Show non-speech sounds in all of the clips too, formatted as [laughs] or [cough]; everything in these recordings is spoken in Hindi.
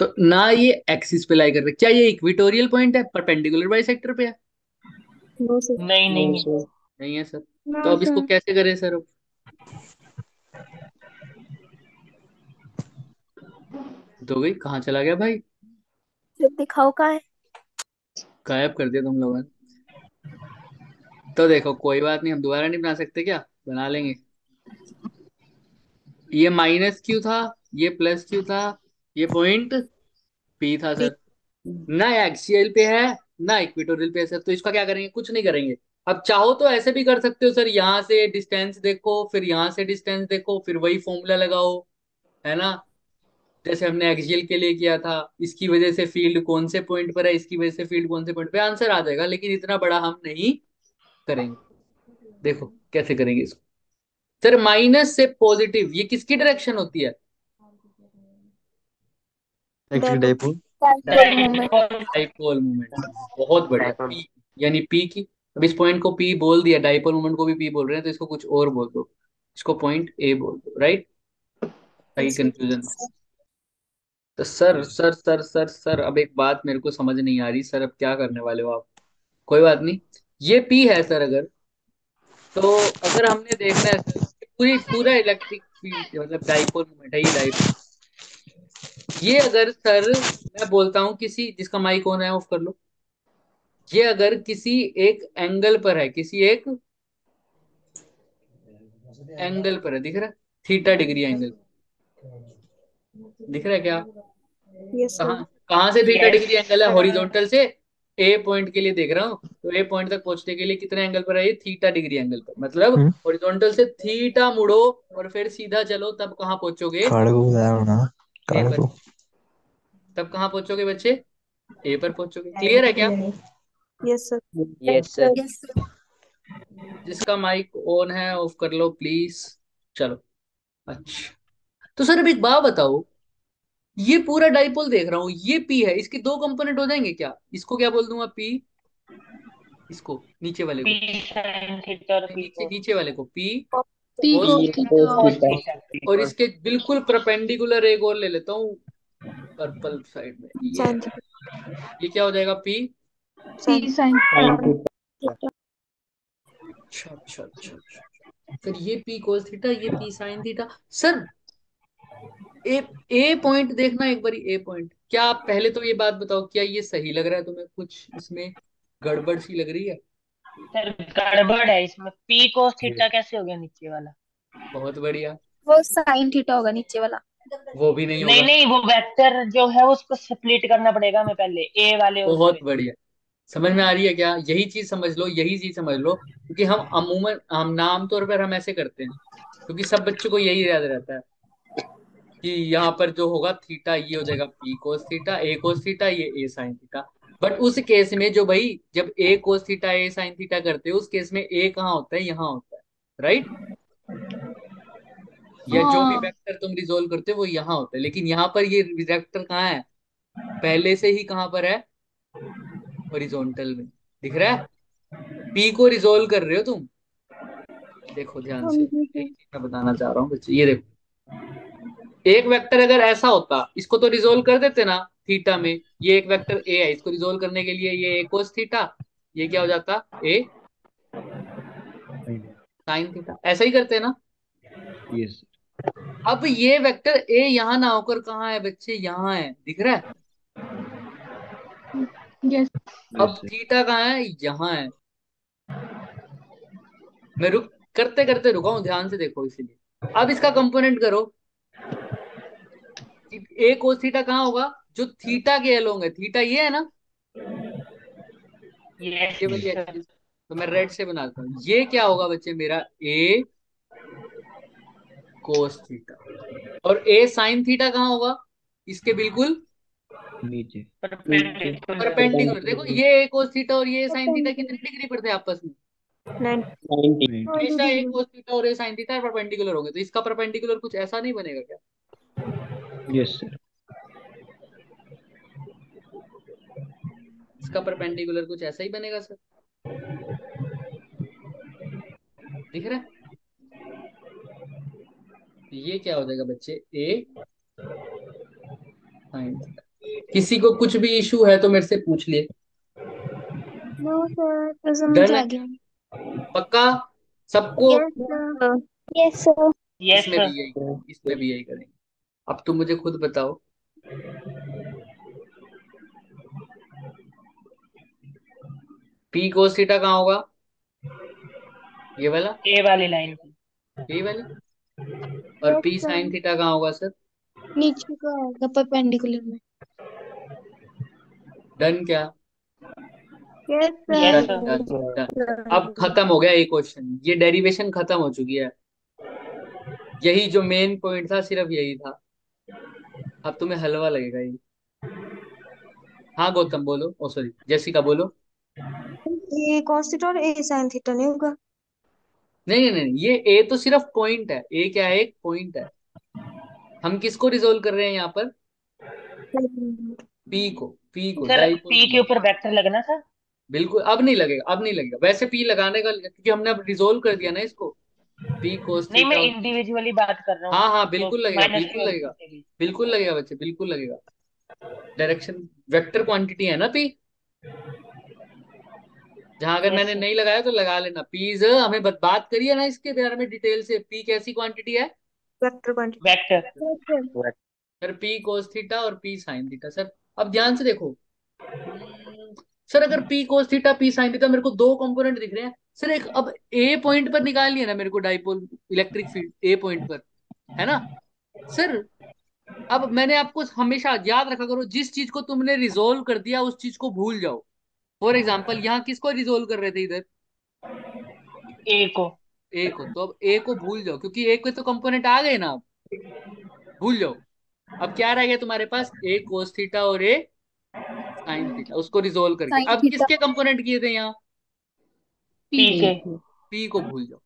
तो ना ये एक्सिस पे लाई कर रहे। क्या ये इक्विटोरियल पॉइंट है? परपेंडिकुलर बाइसेक्टर पे है? नो सर नहीं नहीं नहीं सर नहीं है सर तो अब इसको कैसे करें सर अब तो गई कहाँ चला गया भाई? दिखाओ का है। गायब कर दिया तुम लोगों ने। तो देखो कोई बात नहीं हम दोबारा नहीं बना सकते क्या? बना लेंगे। ये माइनस क्यू था, ये प्लस क्यू था, ये पॉइंट पी था सर ना एक्सियल पे है, ना इक्वेटोरियल पे है सर तो इसका क्या करेंगे? कुछ नहीं करेंगे। अब चाहो तो ऐसे भी कर सकते हो सर यहाँ से डिस्टेंस देखो, फिर यहाँ से डिस्टेंस देखो, फिर वही फॉर्मूला लगाओ, है ना? जैसे हमने एक्सियल के लिए किया था। इसकी वजह से फ़ील्ड कौन से पॉइंट पर है, इसकी वजह से फ़ील्ड कौन से पॉइंट पे आंसर आ जाएगा, लेकिन इतना बड़ा हम नहीं करेंगे। देखो, कैसे करेंगे इसको। सर माइनस से पॉजिटिव ये किसकी डायरेक्शन होती है? डाइपोल मोमेंट बहुत बढ़िया। पी यानी पी की अब इस पॉइंट को पी बोल दिया डाइपोल मोमेंट को भी पी बोल रहे हैं तो इसको कुछ और बोल दो। इसको पॉइंट ए बोल दो राइट ताकि कंफ्यूजन तो sir sir sir sir sir अब एक बात मेरे को समझ नहीं आ रही। सर अब क्या करने वाले हो आप? कोई बात नहीं। ये पी है सर अगर। तो अगर हमने देखना है सर पूरी पूरा इलेक्ट्रिक फ़ील्ड मतलब डाइपोल मोमेंट है ये डाइपोल ये अगर सर मैं बोलता हूँ किसी जिसका माइक ऑन है ऑफ़ कर लो। ये अगर किसी एक एंगल पर है किसी एक एंगल पर है दिख रहा है? थीटा डिग्री एंगल दिख रहा है क्या? कहाँ कहाँ से थीटा Yes, डिग्री एंगल है? हॉरिजॉन्टल से ए पॉइंट के लिए देख रहा हूँ तो ए पॉइंट तक पहुँचने के लिए कितने एंगल पर है ये? थीटा डिग्री एंगल पर। मतलब हम्म। हॉरिजॉन्टल से थीटा मुड़ो और फिर सीधा चलो तब कहाँ पहुंचोगे? तब कहाँ पहुंचोगे बच्चे? ए पर पहुंचोगे। क्लियर है क्या? Yes sir yes sir yes sir जिसका माइक ऑन है ऑफ़ कर लो प्लीज़ चलो। अच्छा। तो सर अब एक बात बताओ ये पूरा डाइपोल देख रहा हूँ ये पी है इसके दो कंपोनेंट हो जाएँगे क्या? इसको क्या बोल दूँगा पी इसको नीचे वाले को। नीचे नीचे वाले को पी और इसके बिल्कुल परपेंडिकुलर एक और ले लेता हूँ पर्पल साइड में। ये ये क्या हो जाएगा पी अच्छा अच्छा अच्छा अच्छा। सर ये पी कोस थीटा ये P sine theta sir A A point देखना एक बार ए पॉइंट क्या आप पहले तो ये बात बताओ क्या ये सही लग रहा है तुम्हें? कुछ इसमें गड़बड़ सी लग रही है? सर गड़बड़ है इसमें। पी कोस थीटा कैसे हो गया नीचे वाला? बहुत बढ़िया। वो साइन थीटा होगा नीचे वाला। वो भी नहीं नहीं होगा। नहीं वो वेक्टर जो है उसको स्प्लिट करना पड़ेगा हमें पहले। ए वाले और बहुत बढ़िया। समझ में आ रही है क्या? यही चीज़ समझ लो यही चीज़ समझ लो क्योंकि हम अमूमन हम ना आमतौर पर हम ऐसे करते हैं क्योंकि सब बच्चों को यही याद रहता है। कि यहाँ पर जो होगा थीटा ये हो जाएगा P cos theta A cos theta ये ए साइन थीटा। बट उस केस में जो भाई जब A cos theta A sine theta करते हो उस केस में ए कहाँ होता है? यहाँ होता है राइट या जो भी हाँ। वेक्टर तुम रिजोल्व करते हो वो यहाँ होता है। लेकिन यहाँ पर ये वेक्टर कहाँ है? पहले से ही कहाँ पर है? हॉरिजॉन्टल में। दिख रहा है? पी को रिजोल्व कर रहे हो तुम? देखो ध्यान से। एक चीज़ मैं बताना चाह रहा हूँ बच्चे ये देखो। एक वेक्टर अगर ऐसा होता इसको तो रिजोल्व कर देते ना थीटा में ये एक वेक्टर ए है इसको रिजोल्व करने के लिए ये ए कोस थीटा ये क्या हो जाता ए साइन थीटा ऐसा ही करते ना? यस अब ये वेक्टर ए यहाँ ना होकर कहाँ है बच्चे? यहाँ है दिख रहा है? यस अब थीटा कहाँ है? यहाँ है। मैं रुक करते करते रुका हूँ ध्यान से देखो इसीलिए। अब इसका कंपोनेंट करो। ए कोस थीटा कहाँ होगा? जो थीटा के एलोंग है थीटा ये है ना? यस ये तो मैं रेड से बनाता हूँ। ये क्या होगा बच्चे मेरा? ए कोस थीटा और ए साइन थीटा कहाँ होगा? इसके बिल्कुल नीचे। परपेंडिकुलर देखो ये ए कोस थीटा और ये साइन थीटा कितनी डिग्री पर थे आपस में? हमेशा ए कोस थीटा और ए साइन थीटा परपेंडिकुलर होंगे। तो इसका परपेंडिकुलर कुछ ऐसा नहीं बनेगा क्या? यस सर इसका परपेंडिकुलर कुछ ऐसा ही बनेगा सर दिख रहा है? ये क्या हो जाएगा बच्चे? ए साइन किसी को कुछ भी इशू है तो मेरे से पूछ लिए नो सर समझ डन आ गया पक्का? सबको? यस सर यस सर इसमें भी यही करेंगे। अब तुम मुझे खुद बताओ। पी कोस थीटा कहाँ होगा? ये वाला? ए वाली लाइन पे। यही वाली? और पी साइन थीटा कहाँ होगा सर नीचे का आएगा परपेंडिकुलर में। डन क्या? Yes, अब खत्म हो गया ये क्वेश्चन ये डेरिवेशन खत्म हो चुकी है। यही जो मेन पॉइंट था सिर्फ़ यही था। अब तुम्हें हलवा लगेगा ये। हाँ गौतम बोलो। ओ सॉरी जेसिका बोलो। ये cos थीटा और ए sin थीटा नहीं होगा? नहीं नहीं नहीं ये ए तो सिर्फ़ पॉइंट है। ए क्या है? एक पॉइंट है। हम किसको रिजोल्व कर रहे हैं यहाँ पर? पी को पी को सर डाइपोल पी के ऊपर वेक्टर लगना था? बिल्कुल अब नहीं लगेगा अब नहीं लगेगा। वैसे पी लगाने का क्योंकि हमने अब रिजोल्व कर दिया ना इसको। पी कोस नहीं मैं इंडिविजुअली बात कर रहा हूँ। हाँ हाँ बिल्कुल लगेगा बिल्कुल लगेगा। बिल्कुल लगेगा बच्चे बिल्कुल लगेगा। डायरेक्शन वेक्टर क्वांटिटी है ना पी जहाँ अगर मैंने नहीं लगाया तो लगा लेना। पीज हमें बत, बात करिए ना इसके बारे में डिटेल से। पी कैसी क्वांटिटी है? Vector quantity vector sir P cos theta और पी साइन थीटा सर अब ध्यान से देखो। सर अगर P cos theta P sine theta मेरे को दो कंपोनेंट दिख रहे हैं। सर एक अब ए पॉइंट पर निकाल लिया ना मेरे को dipole electric field A point पर है ना? सर अब मैंने आपको हमेशा याद रखा करो जिस चीज़ को तुमने रिजोल्व कर दिया उस चीज़ को भूल जाओ। फॉर एग्ज़ाम्पल यहाँ किसको रिजोल्व कर रहे थे इधर? ए को। ए को। तो अब ए को भूल जाओ क्योंकि ए के तो कंपोनेंट आ गए ना अब। भूल जाओ। अब क्या रह गया तुम्हारे पास? ए कोस थीटा और ए साइन थीटा उसको रिजोल्व करके। अब किसके कंपोनेंट किए थे यहाँ? पी के। पी को भूल जाओ।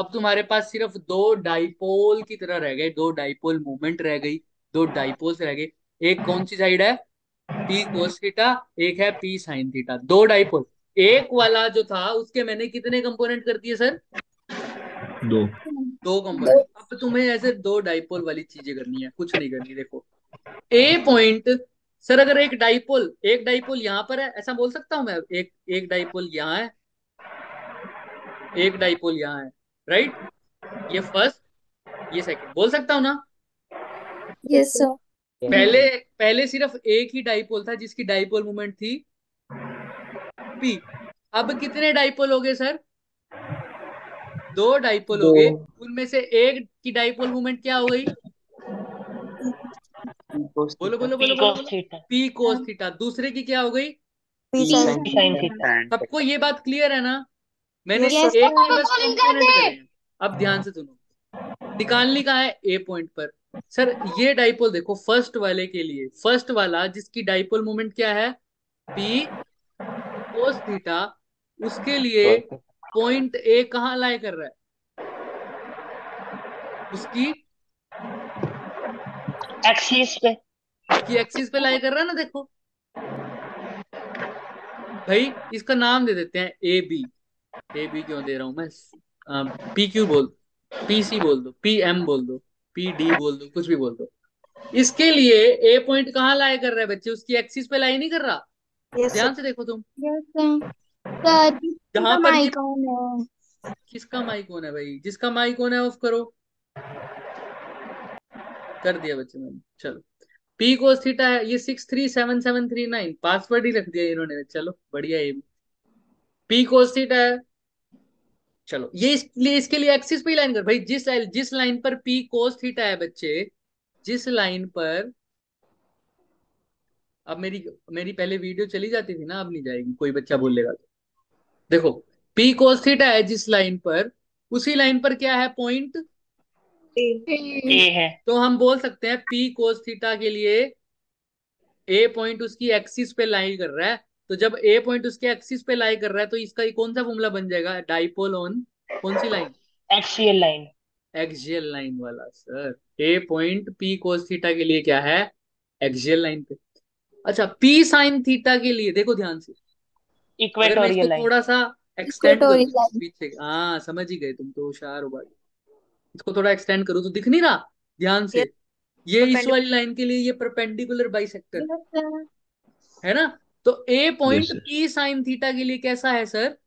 अब तुम्हारे पास सिर्फ़ दो डाइपोल की तरह रह गए दो डाइपोल मूवमेंट रह गई दो डाइपोल्स रह गए। एक कौन सी साइड है? पी कोस थीटा एक है पी साइन थीटा दो डाइपोल एक वाला जो था उसके मैंने कितने कंपोनेंट कर दिए सर दो। दो कंपोनेंट अब तुम्हें ऐसे दो डाइपोल वाली चीज़ें करनी है कुछ नहीं करनी देखो। ए पॉइंट सर अगर एक डाइपोल एक डाइपोल यहाँ पर है ऐसा बोल सकता हूँ मैं? एक एक डाइपोल यहाँ है एक डाइपोल यहाँ है राइट ये फ़र्स्ट ये सेकंड बोल सकता हूँ ना? यस सर पहले पहले सिर्फ़ एक ही डाइपोल था जिसकी डाइपोल मोमेंट थी पी अब कितने डाइपोल हो गए सर दो डाइपोल हो गए। उनमें से एक की डाइपोल मोमेंट क्या हो गई? बोलो बोलो बोलो बोलो पी कोस थीटा दूसरे की क्या हो गई? सबको ये बात क्लियर है ना? मैंने Yes, एक कंपोनेंट अब ध्यान से सुनो। निकालने का है ए पॉइंट पर। सर ये डाइपोल देखो फ़र्स्ट वाले के लिए। फ़र्स्ट वाला जिसकी डाइपोल मोमेंट क्या है? पी कोस थीटा उसके लिए पॉइंट ए कहाँ लाई कर रहा है? उसकी एक्सिस पे। उसकी एक्सिस पे लाई कर रहा है ना देखो। भाई इसका नाम दे देते हैं ए बी ए बी क्यों दे रहा हूँ मैं? पी क्यू बोल पी सी बोल दो पी एम बोल दो पी डी बोल दो कुछ भी बोल दो। इसके लिए ए पॉइंट कहाँ लाई कर रहा है बच्चे? उसकी एक्सिस पे लाई नहीं कर रहा? ध्यान से देखो तुम। सर जहाँ पर माइक किसका माइक ऑन है भाई? जिसका माइक ऑन है ऑफ़ करो। कर दिया बच्चे मैंने। चलो। पी कोस थीटा है ये six three seven seven three nine password ही रख दिया इन्होंने। चलो बढ़िया ये भी पी कोस थीटा है। चलो ये इसलिए इसके लिए एक्सिस पे लाइन कर। भाई जिस जिस लाइन पर पी कोस थीटा है बच्चे जिस लाइन पर अब मेरी मेरी पहले वीडियो चली जाती थी ना अब नहीं जाएगी कोई बच्चा बोलेगा तो। देखो पी कोस थीटा है जिस लाइन पर उसी लाइन पर क्या है पॉइंट ए है। तो हम बोल सकते हैं पी कोस थीटा के लिए ए पॉइंट उसकी एक्सिस पे लाइन कर रहा है। तो जब ए पॉइंट उसके एक्सिस पे लाई कर रहा है तो इसका ये कौन सा फॉर्मूला बन जाएगा? डाइपोल ऑन कौन सी line axial line axial line वाला sir A point P cos theta के लिए क्या है? एक्सियल लाइन पे. अच्छा पी साइन थीटा के लिए देखो ध्यान से। इक्वेटोरियल लाइन थोड़ा सा एक्सटेंड. पीछे हाँ समझ ही गए तुम तो होशियार हो भाई। इसको थोड़ा एक्सटेंड करो तो दिख नहीं रहा? ध्यान से। ये इस वाली लाइन के लिए ये परपेंडिकुलर बाइसेक्टर है ना? तो A point P sine theta के लिए कैसा है सर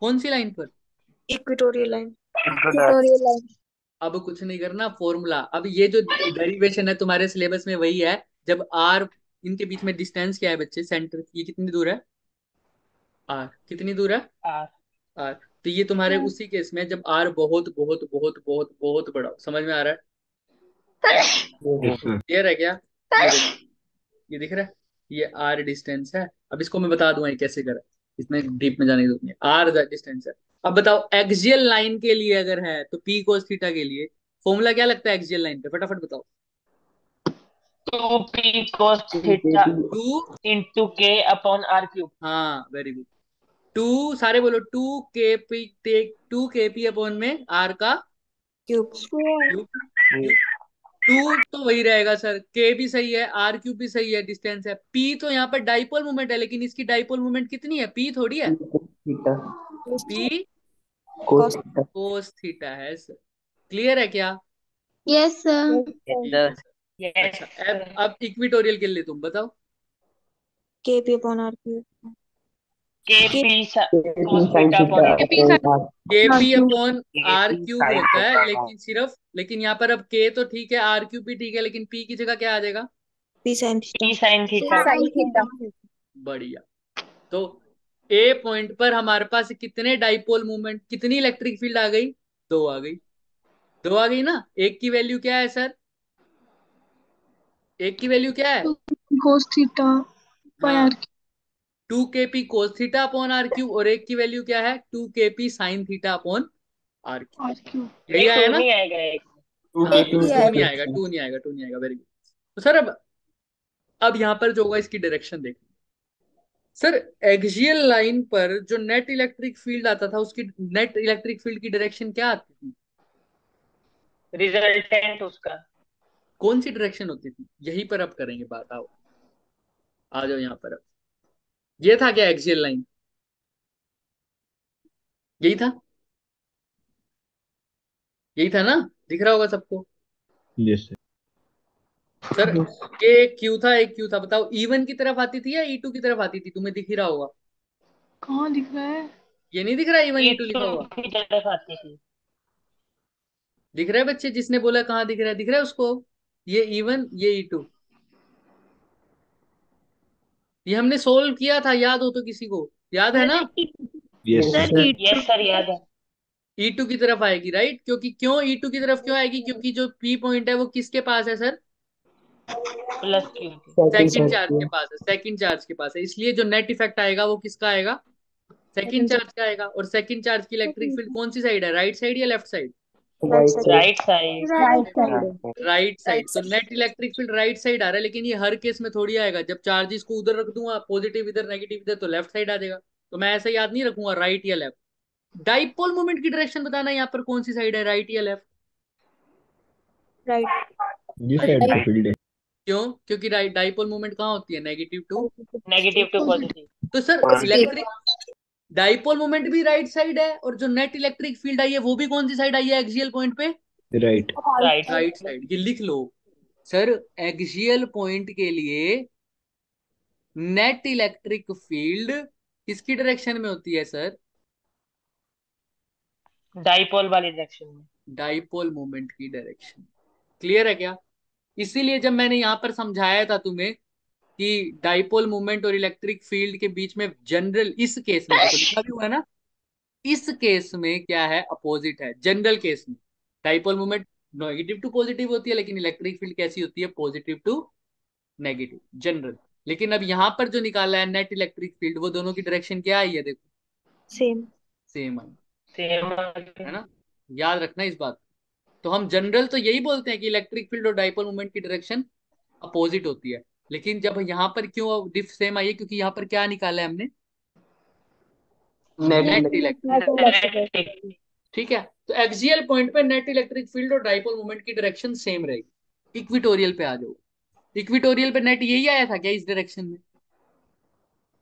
कौन सी लाइन पर? Equatorial line. Equatorial line. अब कुछ नहीं करना फॉर्मूला अब ये जो डेरिवेशन है तुम्हारे सिलेबस में वही है। जब आर इनके बीच में डिस्टेंस क्या है बच्चे? सेंटर ये कितनी दूर है? आर कितनी दूर है? आर आर तो ये तुम्हारे हम्म। उसी केस में जब आर बहुत बहुत बहुत बहुत बहुत बड़ा समझ में आ रहा है? [coughs] क्लियर है क्या? [coughs] ये दिख रहा है? ये आर डिस्टेंस है। अब इसको मैं बता दूँगा कैसे करें? इसमें डीप में जाने की ज़रूरत नहीं आर डिस्टेंस है। अब बताओ एक्सियल लाइन के लिए अगर है तो पी कोस थीटा के लिए फॉर्मूला क्या लगता है एक्सियल लाइन पे? फटाफट बताओ। Two P cos theta two into k upon R cube हाँ वेरी गुड टू सारे बोलो two k P take two k P upon में आर का Cube. क्यूब टू तो वही रहेगा सर के भी सही है आर क्यूब भी सही है डिस्टेंस है। पी तो यहाँ पर डाइपोल मोमेंट है लेकिन इसकी डाइपोल मोमेंट कितनी है? पी थोड़ी है? पी कोस थीटा है सर क्लियर है क्या. यस अच्छा अब इक्विटोरियल के लिए तुम बताओ. के पी अपॉन आर क्यूब है लेकिन सिर्फ़ लेकिन यहाँ पर अब के तो ठीक है आर क्यूब भी ठीक है लेकिन पी की जगह क्या आ जाएगा? P sin theta. P sine theta बढ़िया। तो ए पॉइंट पर हमारे पास कितने डाइपोल मूवमेंट कितनी इलेक्ट्रिक फ़ील्ड आ गई? दो आ गई। दो आ गई ना? एक की वैल्यू क्या है सर एक की वैल्यू क्या है. हाँ two k P cos theta upon R Q और एक की वैल्यू क्या है? Two k P sine theta upon R Q यही आया ना? हाँ, टू। नहीं आएगा टू नहीं आएगा टू नहीं आएगा वेरी गुड तो सर अब अब यहाँ पर जो होगा इसकी डायरेक्शन देख। सर एक्सियल लाइन पर जो नेट इलेक्ट्रिक फ़ील्ड आता था उसकी नेट इलेक्ट्रिक फ़ील्ड की डायरेक्शन क्या आती थी? रिजल्टेंट उसका। कौन सी डायरेक्शन होती थी? यही पर अब करेंगे बात आओ। आ जाओ यहाँ पर अब। ये था क्या एक्सियल लाइन यही था? यही था ना? दिख रहा होगा सबको? Yes, सर ये एक क्यू था एक क्यू था बताओ ई वन की तरफ़ आती थी या ई टू की तरफ़ आती थी? तुम्हें दिख ही रहा होगा। कहाँ दिख रहा है? ये नहीं दिख रहा ई वन ई टू लिखा हुआ? की तरफ़ आती थी। दिख रहा है बच्चे जिसने बोला कहाँ दिख रहा है? दिख रहा है उसको? ये ई वन ये ई टू ये हमने सोल्व किया था याद हो तो किसी को? याद है ना? यस सर याद है। ई टू की तरफ़ आएगी राइट क्योंकि क्यों ई टू की तरफ़ क्यों आएगी? क्योंकि जो पी पॉइंट है वो किसके पास है sir plus Q second charge के। पास है सेकंड चार्ज के पास है। इसलिए जो नेट इफ़ेक्ट आएगा वो किसका आएगा? सेकंड चार्ज का आएगा। और सेकंड चार्ज की इलेक्ट्रिक फ़ील्ड कौन सी साइड है? राइट साइड या left side right side Right side. Right side तो net electric field right side आ रहा है लेकिन ये हर केस में थोड़ी आएगा। जब चार्जेस को उधर रख दूँगा पॉजिटिव इधर नेगेटिव इधर तो लेफ़्ट साइड आ जाएगा। तो मैं ऐसा याद नहीं रखूँगा राइट या लेफ़्ट डाइपोल मोमेंट की डायरेक्शन बताना यहाँ पर कौन सी साइड है राइट या लेफ़्ट है. क्यों? क्योंकि डाइपोल मोमेंट कहाँ होती है? Negative to negative to positive तो सर इलेक्ट्रिक डाइपोल मोमेंट भी राइट साइड है और जो नेट इलेक्ट्रिक फ़ील्ड आई है वो भी कौन सी साइड आई है एक्सियल पॉइंट पे? Right. राइट राइट साइड ये लिख लो। सर एक्सियल पॉइंट के लिए नेट इलेक्ट्रिक फ़ील्ड किसकी डायरेक्शन में होती है सर डाइपोल वाली डायरेक्शन में। डाइपोल मोमेंट की डायरेक्शन क्लियर है क्या? इसीलिए जब मैंने यहाँ पर समझाया था तुम्हें कि डाइपोल मूवमेंट और इलेक्ट्रिक फ़ील्ड के बीच में जनरल इस केस में देखो लिखा भी हुआ है ना? इस केस में क्या है? अपोजिट है जनरल केस में। Dipole movement negative to positive होती है लेकिन इलेक्ट्रिक फ़ील्ड कैसी होती है? पॉजिटिव टू नेगेटिव जनरल लेकिन अब यहाँ पर जो निकाला है नेट इलेक्ट्रिक फ़ील्ड वो दोनों की डायरेक्शन क्या आई है देखो. सेम आई सेम है ना? याद रखना इस बात को। तो हम जनरल तो यही बोलते हैं कि इलेक्ट्रिक फ़ील्ड और डाइपोल मूवमेंट की डायरेक्शन अपोजिट होती है। लेकिन जब यहाँ पर क्यों डिफ सेम आई है? क्योंकि यहाँ पर क्या निकाला है हमने? नेट इलेक्ट्रिक ठीक है? तो एक्सियल पॉइंट पे नेट इलेक्ट्रिक फ़ील्ड और डाइपोल मोमेंट की डायरेक्शन सेम रहेगी। इक्विटोरियल पे आ जाओ। इक्विटोरियल पे नेट यही आया था क्या इस डायरेक्शन में?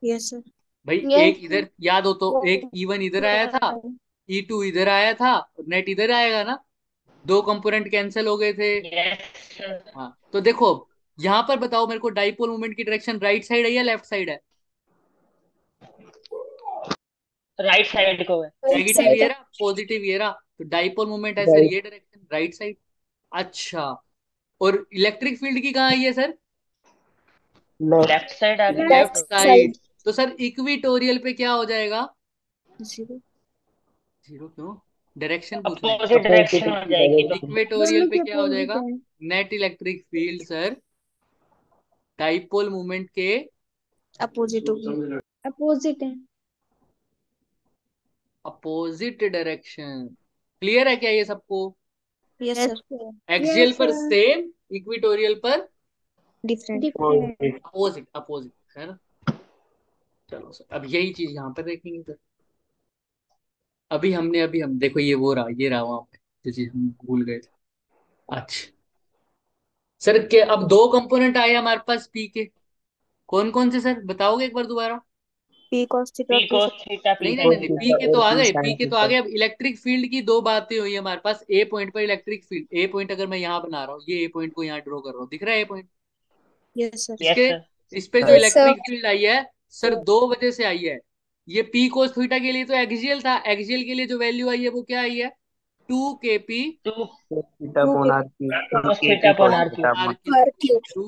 Yes, sir. भाई Yes. एक इधर याद हो तो एक ई वन इधर आया था ई टू इधर आया था और नेट इधर आएगा ना? दो कंपोनेंट कैंसिल हो गए थे। यस सर हाँ तो देखो यहाँ पर बताओ मेरे को डाइपोल मोमेंट की डायरेक्शन राइट साइड है या लेफ़्ट साइड है? राइट साइड को है। नेगेटिव ये रहा पॉजिटिव ये रहा तो डाइपोल मोमेंट है सर ये डायरेक्शन राइट साइड अच्छा। और इलेक्ट्रिक फ़ील्ड की कहाँ आई है सर लेफ़्ट साइड आ गया लेफ़्ट साइड तो सर इक्विटोरियल पे क्या हो जाएगा? ज़ीरो ज़ीरो क्यों? डायरेक्शन पूछ रहे हैं। डायरेक्शन हो जाएगी। तो इक्वेटोरियल पे क्या हो जाएगा? Net electric field sir dipole moment के अपोजिट होगी। अपोजिट है। अपोजिट डायरेक्शन क्लियर है क्या ये सबको? यस सर एक्सियल Yes, पर सेम इक्विटोरियल पर डिफरेंट डिफरेंट अपोजिट अपोजिट है ना? चलो सर अब यही चीज़ यहाँ पर देखेंगे सर अभी हमने अभी हम देखो ये वो रहा ये रहा वहाँ पे जो चीज़ हम भूल गए थे। अच्छा। सर के अब दो कंपोनेंट आए हमारे पास पी के। कौन कौन से सर? बताओगे एक बार दोबारा? P cos theta P cos theta नहीं नहीं नहीं पी के तो आ गए पी के तो आ गए। अब इलेक्ट्रिक फ़ील्ड की दो बातें हुई है हमारे पास। ए पॉइंट पर इलेक्ट्रिक फ़ील्ड ए पॉइंट अगर मैं यहाँ बना रहा हूँ ये ए पॉइंट को यहाँ ड्रॉ कर रहा हूँ। दिख रहा है A point yes sir yes sir इस पे जो इलेक्ट्रिक फ़ील्ड आई है सर दो वजह से आई है। ये पी कोस थीटा के लिए तो एक्सियल था। एक्सियल के लिए जो वैल्यू आई है वो क्या आई है? Two k P two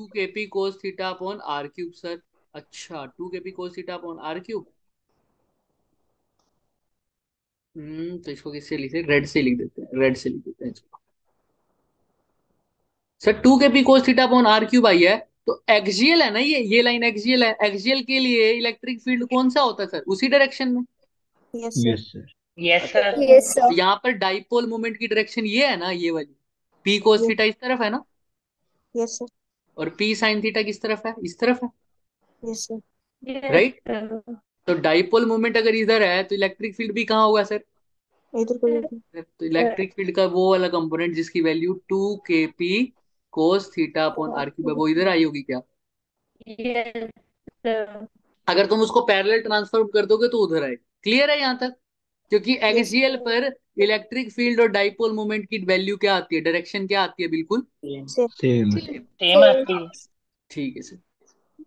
k P cos theta upon R cube. Sir. अच्छा two k P cos theta upon R cube? Hmm तो इसको किससे लिखे रेड से लिख देते हैं रेड से लिख देते हैं इसको। Sir two k P cos theta upon R cube आई है तो एक्सियल है ना ये? ये लाइन एक्सियल है। एक्सियल के लिए इलेक्ट्रिक फ़ील्ड कौन सा होता है सर? उसी डायरेक्शन में? Yes sir yes sir yes sir yes sir यहाँ पर डाइपोल मोमेंट की डायरेक्शन ये है ना ये वाली। पी कोस थीटा इस तरफ़ है ना? यस सर और पी साइन थीटा किस तरफ़ है? इस तरफ़ है? यस सर राइट तो डाइपोल मोमेंट अगर इधर है तो इलेक्ट्रिक फ़ील्ड भी कहाँ होगा सर इधर तो इलेक्ट्रिक फ़ील्ड का वो वाला कंपोनेंट जिसकी value two k P cos theta upon R cube वो इधर आई होगी क्या? अगर तुम उसको पैरेलल ट्रांसफॉर्म कर दोगे तो उधर आए। क्लियर है यहाँ तक? क्योंकि एक्सियल पर इलेक्ट्रिक फ़ील्ड और डाइपोल मोमेंट की वैल्यू क्या आती है? डायरेक्शन क्या आती है बिल्कुल? सेम सेम सेम आती है। ठीक है सर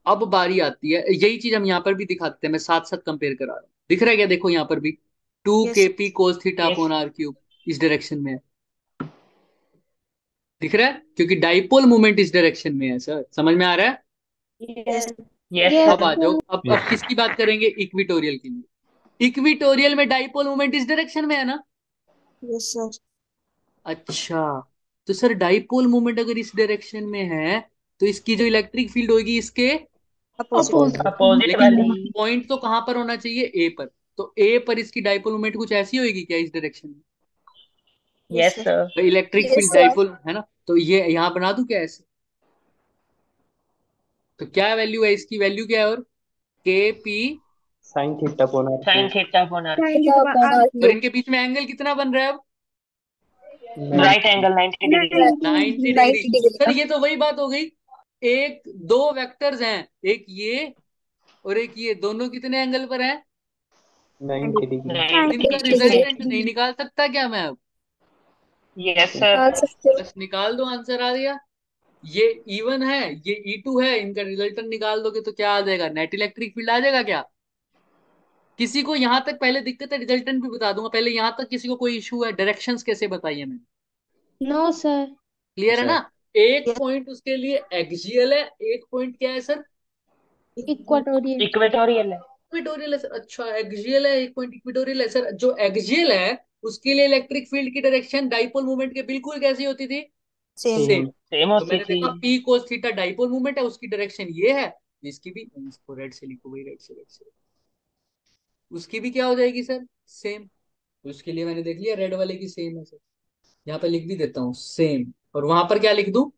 अब बारी आती है। यही चीज़ हम यहाँ पर भी दिखाते हैं। मैं साथ साथ कंपेयर करा रहा हूँ। दिख रहा है क्या देखो यहाँ पर भी? Two Yes. K P cos theta Yes. Upon R cube इस डायरेक्शन में है। दिख रहा है? क्योंकि डाइपोल मोमेंट इस डायरेक्शन में है सर समझ में आ रहा है? Yes yes Yes. अब आ जाओ। अब अब किसकी बात करेंगे? इक्विटोरियल की। इक्विटोरियल में डाइपोल मोमेंट इस डायरेक्शन में है ना? यस सर अच्छा तो सर डाइपोल मोमेंट अगर इस डायरेक्शन में है तो इसकी जो इलेक्ट्रिक फ़ील्ड होगी इसके? अपोजिट लेकिन पॉइंट तो कहाँ पर होना चाहिए? ए पर। तो ए पर इसकी डाइपोल मोमेंट कुछ ऐसी होगी क्या इस डायरेक्शन में? यस सर तो इलेक्ट्रिक फ़ील्ड डाइपोल है ना? तो ये यहाँ बना दूँ क्या ऐसे? तो क्या वैल्यू है इसकी? वैल्यू क्या है और? K P sine theta R sine theta R और इनके बीच में एंगल कितना बन रहा है अब? Right angle 90 degree 90 90 degree sir ये तो वही बात हो गई। एक दो वेक्टर्स हैं। एक ये और एक ये। दोनों कितने एंगल पर हैं? नाइन्टी डिग्री इनका रिजल्टेंट नहीं निकाल सकता क्या मैं अब? यस सर हो। बस निकाल दो आंसर आ गया। ये E1 है ये E2 है इनका रिजल्टेंट निकाल दोगे तो क्या आ जाएगा? नेट इलेक्ट्रिक फ़ील्ड आ जाएगा क्या? किसी को यहाँ तक पहले दिक्कत है रिजल्टेंट भी बता दूँगा। पहले यहाँ तक किसी को कोई इशू है डायरेक्शंस कैसे बताइए मैंने? नो सर क्लियर है ना? एक पॉइंट उसके लिए एक्सियल है एक पॉइंट क्या है सर इक्वाटोरियल इक्वेटोरियल है। इक्विटोरियल है सर अच्छा एक्सियल है एक पॉइंट इक्विटोरियल है सर जो एक्सियल है उसके लिए इलेक्ट्रिक फ़ील्ड की डायरेक्शन डाइपोल मूवमेंट के बिल्कुल कैसी होती थी? सेम सेम सेम तो मैंने देखा P cos theta dipole movement है उसकी डायरेक्शन ये है इसकी भी इसको रेड से लिखो भाई रेड से रेड से उसकी भी क्या हो जाएगी सर? सेम तो उसके लिए मैंने देख लिया रेड वाले की सेम है सर। यहाँ पे लिख भी देता हूँ सेम और वहाँ पर क्या लिख दू?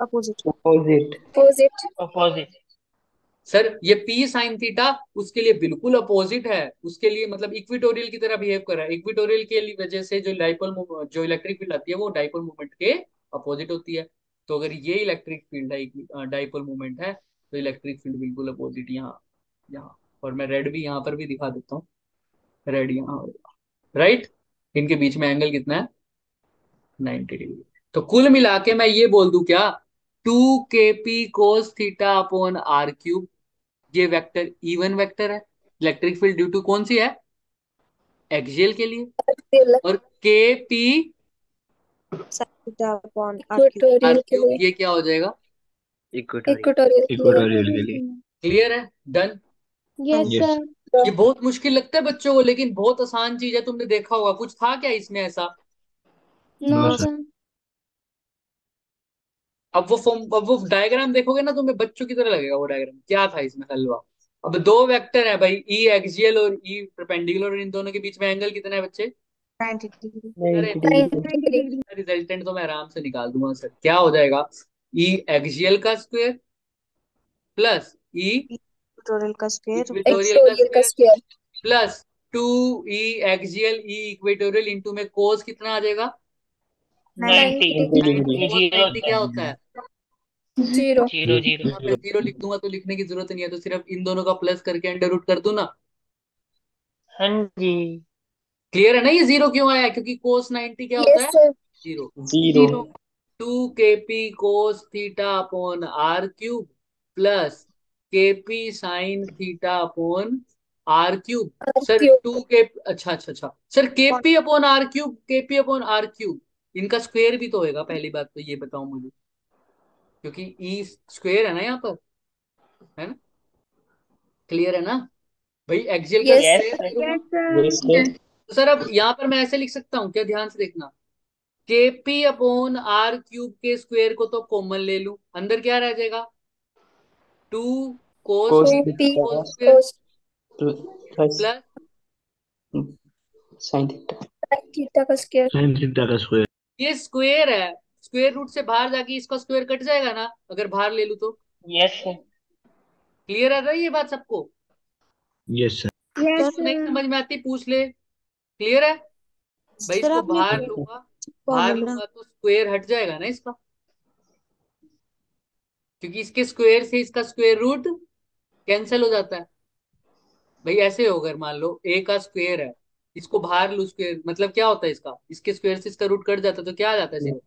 Opposite opposite opposite opposite sir ये पी साइन थीटा उसके लिए बिल्कुल अपोजिट है। उसके लिए मतलब इक्विटोरियल की तरह बिहेव कर रहा है। इक्विटोरियल के लिए वजह से जो डाइपोल जो इलेक्ट्रिक फ़ील्ड आती है वो डाइपोल मूवमेंट के अपोजिट होती है। तो अगर ये इलेक्ट्रिक फ़ील्ड है डाइपोल मूवमेंट है तो इलेक्ट्रिक फ़ील्ड बिल्कुल अपोजिट यहाँ यहाँ। और मैं रेड भी यहाँ पर भी दिखा देता हूँ। रेड यहाँ होगा। राइट इनके बीच में एंगल कितना है? 90 डिग्री तो कुल मिला के मैं ये बोल दूँ क्या? Two k P cos theta upon R cube ये वेक्टर इवन वेक्टर है। इलेक्ट्रिक फ़ील्ड ड्यू टू कौन सी है? एक्सियल के लिए। और के पी ये क्या हो जाएगा? इक्वेटोरियल के लिए। क्लियर है? Done yes Yes. सर ये बहुत मुश्किल लगता है बच्चों को लेकिन बहुत आसान चीज़ है तुमने देखा होगा। कुछ था क्या इसमें ऐसा? नो No, सर अब वो फॉर्म अब वो डायग्राम देखोगे ना तुम्हें बच्चों की तरह लगेगा वो डायग्राम क्या था इसमें हलवा? अब दो वेक्टर है भाई ई एक्सियल और ई परपेंडिकुलर इन दोनों के बीच में एंगल कितना है बच्चे? 90 डिग्री 90 90 डिग्री डिग्री रिजल्टेंट तो मैं आराम से निकाल दूँगा सर क्या हो जाएगा? ई एक्सियल का स्क्वायर प्लस ई इक्वेटोरियल का स्क्वायर इक्वेटोरियल का square plus two E axial E equatorial into में कोस कितना आ जाएगा? 90 ज़ीरो 90 क्या होता है? ज़ीरो ज़ीरो ज़ीरो ज़ीरो लिख दूँगा तो लिखने की ज़रूरत नहीं है तो सिर्फ़ इन दोनों का प्लस करके अंडर रूट कर दू ना? हाँ जी। क्लियर है ना ये ज़ीरो क्यों आया? क्योंकि कोस 90 क्या होता है? Zero zero zero two k P cos theta upon R cube plus k P sine theta upon R cube sir two k अच्छा अच्छा अच्छा। Sir k P upon R cube k P upon R cube इनका स्क्वायर भी तो होएगा पहली बात तो ये बताओ मुझे। क्योंकि ई स्क्वायर है ना यहाँ पर है ना? क्लियर है ना? भाई एक्सियल का सर तो सर अब यहाँ पर मैं ऐसे लिख सकता हूँ क्या ध्यान से देखना? K P upon R cube के स्क्वायर को तो कॉमन ले लू। अंदर क्या रह जाएगा? Two cos plus sine theta. Theta का स्क्वायर। साइन थीटा का स्क्वायर। ये स्क्वायर है। स्क्वायर रूट से बाहर जाके इसका स्क्वायर कट जाएगा ना अगर बाहर ले लूँ तो। यस सर क्लियर है ना ये बात सबको? यस सर यस नहीं समझ में आती पूछ ले। क्लियर है? भाई इसको बाहर लूँगा बाहर लूँगा तो स्क्वायर हट जाएगा ना इसका। क्योंकि इसके स्क्वायर से इसका स्क्वायर रूट कैंसिल हो जाता है। भाई ऐसे हो अगर मान लो ए का स्क्वायर है इसको बाहर लू स्क्वायर मतलब क्या होता है इसका? इसके स्क्वायर से इसका रूट कट जाता है तो क्या आ जाता है सिर्फ़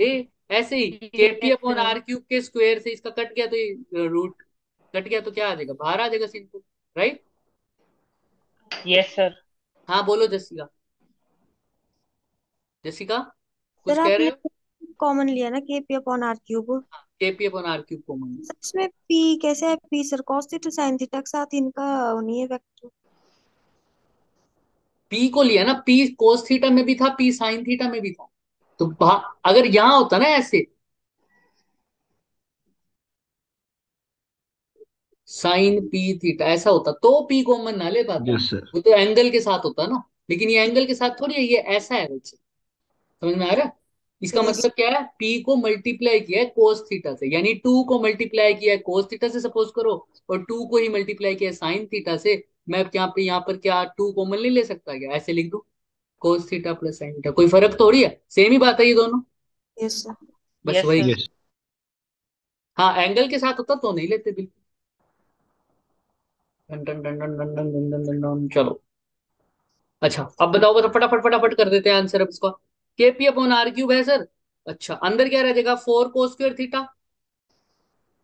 ए ऐसे ही k P upon R cube के स्क्वायर से इसका कट गया तो ये रूट कट गया तो क्या आ जाएगा? बाहर आ जाएगा सिंपल राइट यस सर हाँ बोलो जसिका। जसिका कुछ कह रहे हो? कॉमन लिया ना k P upon R cube k P upon R cube common sir इसमें पी कैसे है? P sir cos theta sin theta के साथ इनका नहीं है वेक्टर पी को लिया ना पी कोस थीटा में भी था पी साइन थीटा में भी था। तो अगर यहाँ होता ना ऐसे साइन पी थीटा ऐसा होता तो पी कॉमन ना ले पाता सर वो तो एंगल के साथ होता ना। लेकिन ये एंगल के साथ थोड़ी है ये ऐसा है बच्चे। समझ में आ रहा है? इसका मतलब क्या है पी को मल्टीप्लाई किया है कोस थीटा से यानी टू को मल्टीप्लाई किया है कोस थीटा से सपोज़ करो और टू को ही मल्टीप्लाई किया है साइन थीटा से मैं यहाँ पे यहाँ पर क्या टू कॉमन नहीं ले सकता क्या ऐसे लिख दू cos theta plus sine theta कोई फ़र्क थोड़ी है सेम ही बात है ये दोनों yes, बस yes, वही yes. हाँ एंगल के साथ होता तो नहीं लेते बिल्कुल चलो अच्छा अब बताओ फटाफट फटाफट कर देते हैं आंसर अब इसका k P upon R cube है सर अच्छा अंदर क्या रह जाएगा? फोर को square theta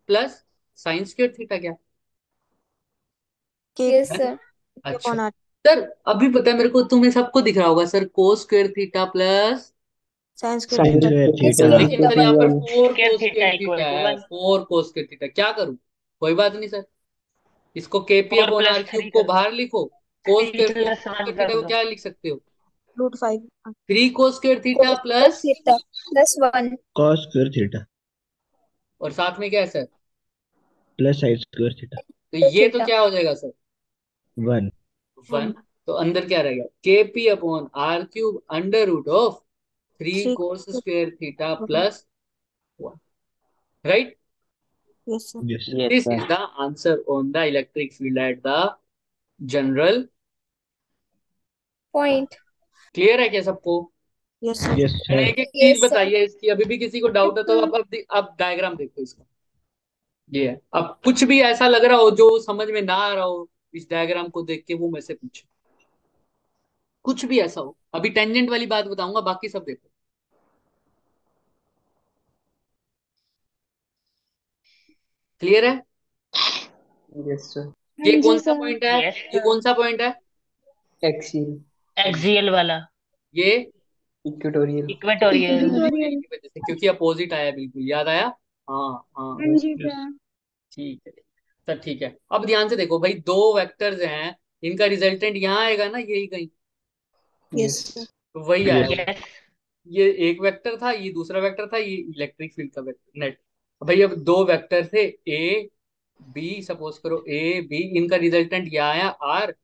plus sine square theta क्या? के सर अच्छा। सर अभी पता है मेरे को तुम्हें सबको दिख रहा होगा sir cos square theta plus sin square theta theta लेकिन सर यहाँ पर फोर कोस थीटा है। फोर कोस थीटा क्या करूँ? कोई बात नहीं सर इसको के पी अपॉन आर क्यूब को बाहर लिखो। कोस plus one थीटा को क्या लिख सकते हो? रूट फाइव थ्री को square theta plus theta plus one cos square theta और साथ में क्या है sir plus sine square theta तो ये तो क्या हो जाएगा सर वन वन तो अंदर क्या रहेगा? K P upon R cube under root of three cos square theta plus one right this is the answer on the electric field at the general point clear है क्या सबको? यस सर यस एक एक चीज़. बताई इसकी अभी भी किसी को डाउट है तो आप अब अब डायग्राम देखो इसका। ये है। अब कुछ भी ऐसा लग रहा हो जो समझ में ना आ रहा हो इस डायग्राम को देख के वो मेरे से पूछे। कुछ भी ऐसा हो। अभी टेंजेंट वाली बात बताऊँगा बाकी सब देखो। क्लियर है? Yes, sir. ये हाँ कौन सा पॉइंट है? ये कौन सा पॉइंट है? Axial. एक्सियल वाला। ये इक्वेटोरियल इक्वेटोरियल की वजह से क्योंकि अपोजिट आया बिल्कुल याद आया? हाँ हाँ हाँ जी सर ठीक है सर ठीक है। अब ध्यान से देखो भाई दो वेक्टर्स हैं इनका रिजल्टेंट यहाँ आएगा ना यही कहीं? यस सर तो वही आएगा ये एक वेक्टर था ये दूसरा वेक्टर था ये इलेक्ट्रिक फ़ील्ड का वेक्टर नेट भाई अब दो वेक्टर थे ए बी सपोज़ करो ए बी इनका रिजल्टेंट यहाँ आया आर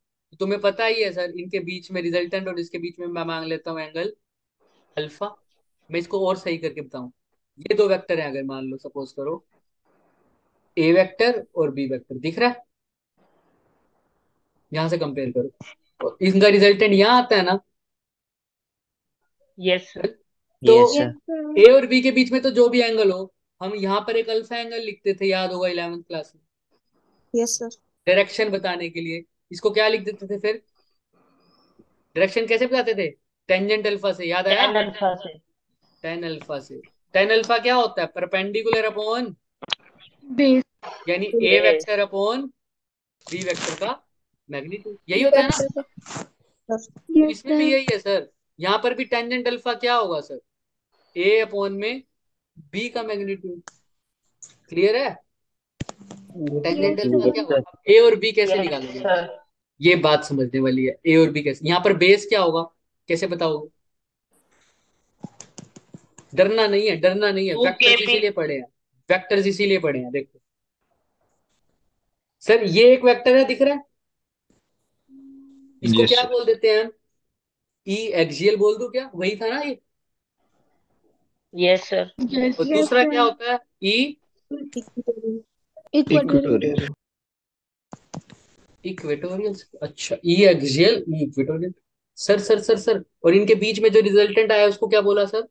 तुम्हें पता ही है सर इनके बीच में रिजल्टेंट और इसके बीच में मैं मांग लेता हूँ एंगल अल्फ़ा मैं इसको और सही करके बताऊँ। ये दो वेक्टर हैं अगर मान लो सपोज़ करो। ए वेक्टर और बी वेक्टर दिख रहा है? यहाँ से कंपेयर करो। और इनका रिजल्टेंट यहाँ आता है ना? यस तो यस सर ए और बी के बीच में तो जो भी एंगल हो हम यहाँ पर एक अल्फ़ा एंगल लिखते थे याद होगा इलेवेंथ क्लास में। यस सर डायरेक्शन बताने के लिए। इसको क्या लिख देते थे फिर? डायरेक्शन कैसे बताते थे? टेंजेंट अल्फ़ा से याद आया टेन अल्फ़ा से। टेन अल्फ़ा से। टेन अल्फ़ा क्या होता है? परपेंडिकुलर अपॉन बेस यानी A vector upon B vector का मैग्नीट्यूड यही होता है ना? तो इसमें भी यही है सर यहाँ पर भी टेंजेंट अल्फ़ा क्या होगा सर ए अपॉन में बी का मैग्नीट्यूड क्लियर है? टेंजेंट अल्फ़ा क्या होगा ए और बी कैसे निकालोगे? ये बात समझने वाली है ए और बी कैसे? यहाँ पर बेस क्या होगा? कैसे बताओगे? डरना नहीं है डरना नहीं है। वेक्टर्स इसीलिए पढ़े हैं। वेक्टर्स इसीलिए पढ़े हैं देखो। सर ये एक वेक्टर है दिख रहा है? इसको Yes, क्या sir. बोल देते हैं हम? ई एक्सियल बोल दो क्या? वही था ना ये? यस सर और दूसरा क्या होता है? ई इक्वेटोरियल इक्वेटोरियल अच्छा E axial E equatorial sir sir sir sir और इनके बीच में जो रिजल्टेंट आया उसको क्या बोला सर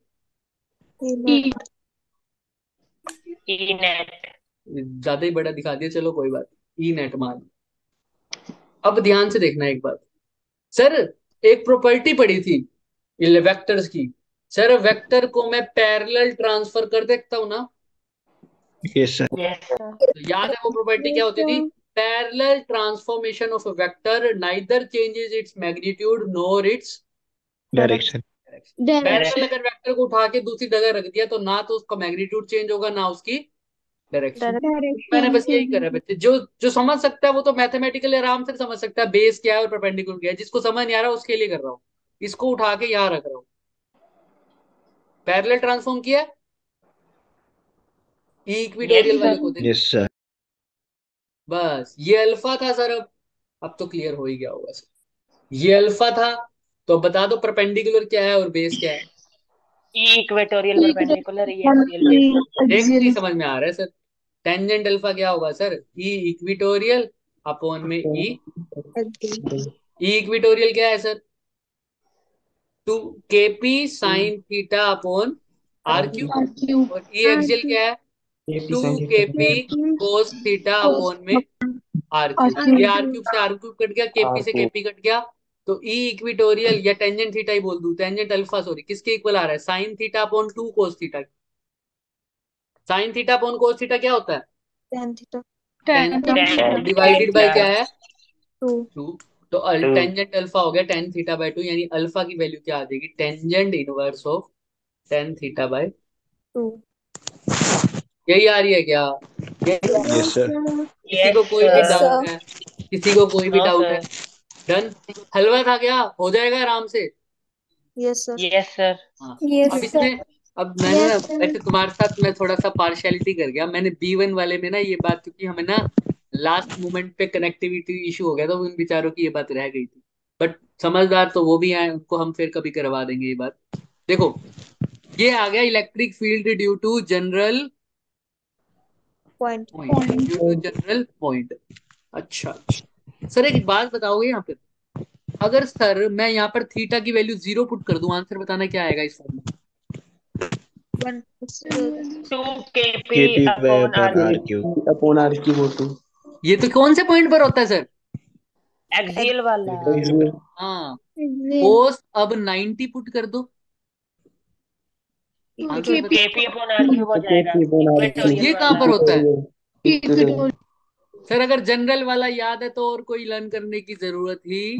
ई नेट ज़्यादा ही बड़ा दिखा दिया चलो कोई बात ई नेट मान अब ध्यान से देखना एक बात। सर एक प्रॉपर्टी पड़ी थी वेक्टर्स की। सर वेक्टर को मैं पैरेलल ट्रांसफ़र कर देखता हूँ ना यस सर तो याद है वो प्रॉपर्टी क्या होती थी? Parallel transformation of a vector neither changes its magnitude nor its direction parallel अगर वेक्टर को उठा के दूसरी जगह रख दिया तो ना तो उसका मैग्नीट्यूड चेंज होगा ना उसकी डायरेक्शन मैंने बस यही करा बच्चे। जो जो समझ सकता है वो तो मैथमेटिकली आराम से समझ सकता है बेस क्या है और परपेंडिकुलर क्या है। जिसको समझ नहीं आ रहा उसके लिए कर रहा हूँ। इसको उठा के यहाँ रख रहा हूँ। पैरेलल ट्रांसफॉर्म किया इक्विटोरियल वाले को देख। यस सर बस ये अल्फ़ा था सर अब। अब तो क्लियर हो ही गया होगा सर। ये अल्फ़ा था तो बता दो परपेंडिकुलर क्या है और बेस क्या है? इक्वेटोरियल परपेंडिकुलर ई एक्सियल देख समझ में आ रहा है सर। टेंजेंट अल्फ़ा क्या होगा सर? ई इक्विटोरियल अपॉन में ई ई इक्विटोरियल क्या है sir? Two K P sine theta upon R cube और ई एक्सियल क्या है? Two K P cos theta upon में आर क्यूब ये आर क्यूब से आर क्यूब कट गया के से के कट गया। तो ई इक्विटोरियल या टेंजेंट थीटा ही बोल दूँ। टेंजेंट अल्फ़ा सॉरी किसके इक्वल आ रहा है? Sine theta upon two cos theta sine theta upon cos theta क्या होता है? Tan डिवाइडेड बाय क्या है? टू टू तो टेंजेंट अल्फ़ा हो गया टेन थीटा बाय टू यानी अल्फ़ा की वैल्यू क्या आ जाएगी? Tangent inverse of tan theta by two यही आ रही है क्या? यस सर किसी को कोई भी. डाउट है किसी को कोई भी डाउट है। डन हलवा था क्या हो जाएगा आराम से? यस सर यस सर अब इसमें अब मैंने ना Yes, वैसे तुम्हारे साथ मैं थोड़ा सा पार्शियलिटी कर गया। मैंने बी वन वाले में ना ये बात क्योंकि हमें ना लास्ट मोमेंट पे कनेक्टिविटी इशू हो गया था उन बेचारों की ये बात रह गई थी। बट समझदार तो वो भी हैं उनको हम फिर कभी करवा देंगे ये बात। देखो ये आ गया electric field due to general point point due to general point अच्छा अच्छा. सर एक बात बताओगे यहाँ पे? अगर सर मैं यहाँ पर थीटा की वैल्यू ज़ीरो पुट कर दूँ आंसर बताना क्या आएगा इस फॉर्म में? टू ये तो कौन से पॉइंट पर होता है सर? एक्सियल वाला। हाँ। कोस अब 90 पुट कर दो आंसर बता केपी अपॉन आर क्यूब हो जाएगा इक्वेटोरियल ये कहाँ पर होता है? सर अगर जनरल वाला याद है तो और कोई लर्न करने की ज़रूरत ही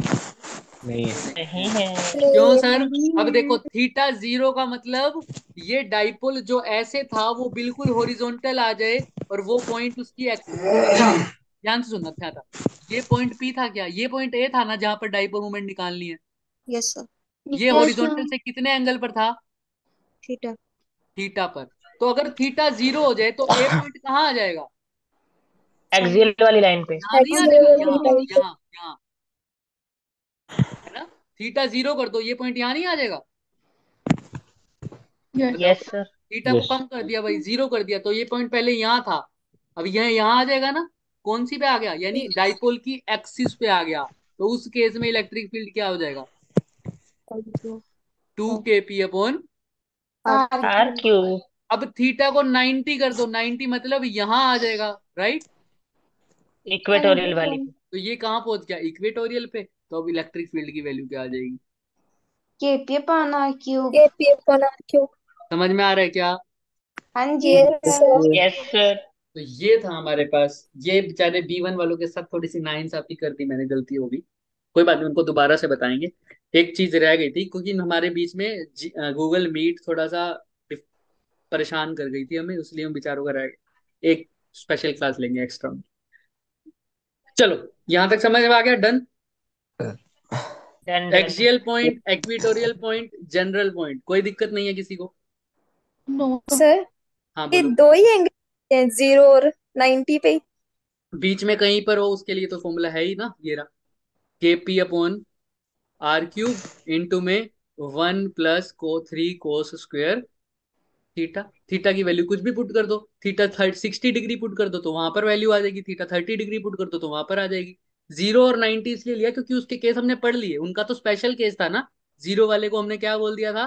नहीं। नहीं है। क्यों सर? अब देखो थीटा ज़ीरो का मतलब ये डाइपोल जो ऐसे था वो बिल्कुल हॉरिजॉन्टल आ जाए और वो पॉइंट उसकी ध्यान से सुनना क्या था ये पॉइंट पी था क्या? ये पॉइंट ए था ना जहाँ पर डाइपोल मोमेंट निकालनी है? यस सर ये हॉरिजॉन्टल से कितने एंगल पर था? थीटा। थीटा पर। तो अगर थीटा ज़ीरो हो जाए तो ए पॉइंट कहाँ आ जाएगा? एक्सियल वाली लाइन पे। यहाँ यहाँ line पे। यहाँ यहाँ। है ना? थीटा ज़ीरो कर दो ये पॉइंट यहाँ नहीं आ जाएगा? यस सर थीटा को कम कर दिया भाई ज़ीरो कर दिया तो ये पॉइंट पहले यहाँ था। अब यह यहाँ आ जाएगा ना? कौन सी पे आ गया? यानी डाइपोल की एक्सिस पे आ गया। तो उस केस में इलेक्ट्रिक फ़ील्ड क्या हो जाएगा? Two K P upon R cube अब थीटा को 90 कर दो 90 मतलब यहाँ आ जाएगा राइट इक्वेटोरियल वाली तो ये कहाँ पहुँच गया? इक्वेटोरियल पे। तो अब इलेक्ट्रिक फ़ील्ड की वैल्यू क्या आ जाएगी? KP upon R cube KP upon R cube समझ में आ रहा है क्या? हाँ जी। यस सर यस सर तो ये था हमारे पास। ये बेचारे बी वन वालों के साथ थोड़ी सी नाइंसाफी कर दी मैंने गलती होगी कोई बात नहीं उनको दोबारा से बताएँगे। एक चीज़ रह गई थी क्योंकि हमारे बीच में गूगल मीट थोड़ा सा परेशान कर गई थी हमें इसलिए हम बेचारों का रह गए। एक स्पेशल क्लास लेंगे एक्स्ट्रा में। चलो यहाँ तक समझ में आ गया? Done axial point equatorial point general point कोई दिक्कत नहीं है किसी को? सर हाँ ये दो ही एंगल हैं ज़ीरो और नाइन्टी पे बीच में कहीं पर हो उसके लिए तो फॉर्मूला है ही ना ये रहा। K P upon R cube into में वन प्लस को three cos square theta theta की वैल्यू कुछ भी पुट कर दो। Theta thirty sixty degree put कर दो तो वहाँ पर वैल्यू आ जाएगी। थीटा थर्टी डिग्री पुट कर दो तो वहाँ पर आ जाएगी। ज़ीरो और नाइनटी इसलिए लिया क्योंकि उसके केस हमने पढ़ लिए। उनका तो स्पेशल केस था ना। ज़ीरो वाले को हमने क्या बोल दिया था?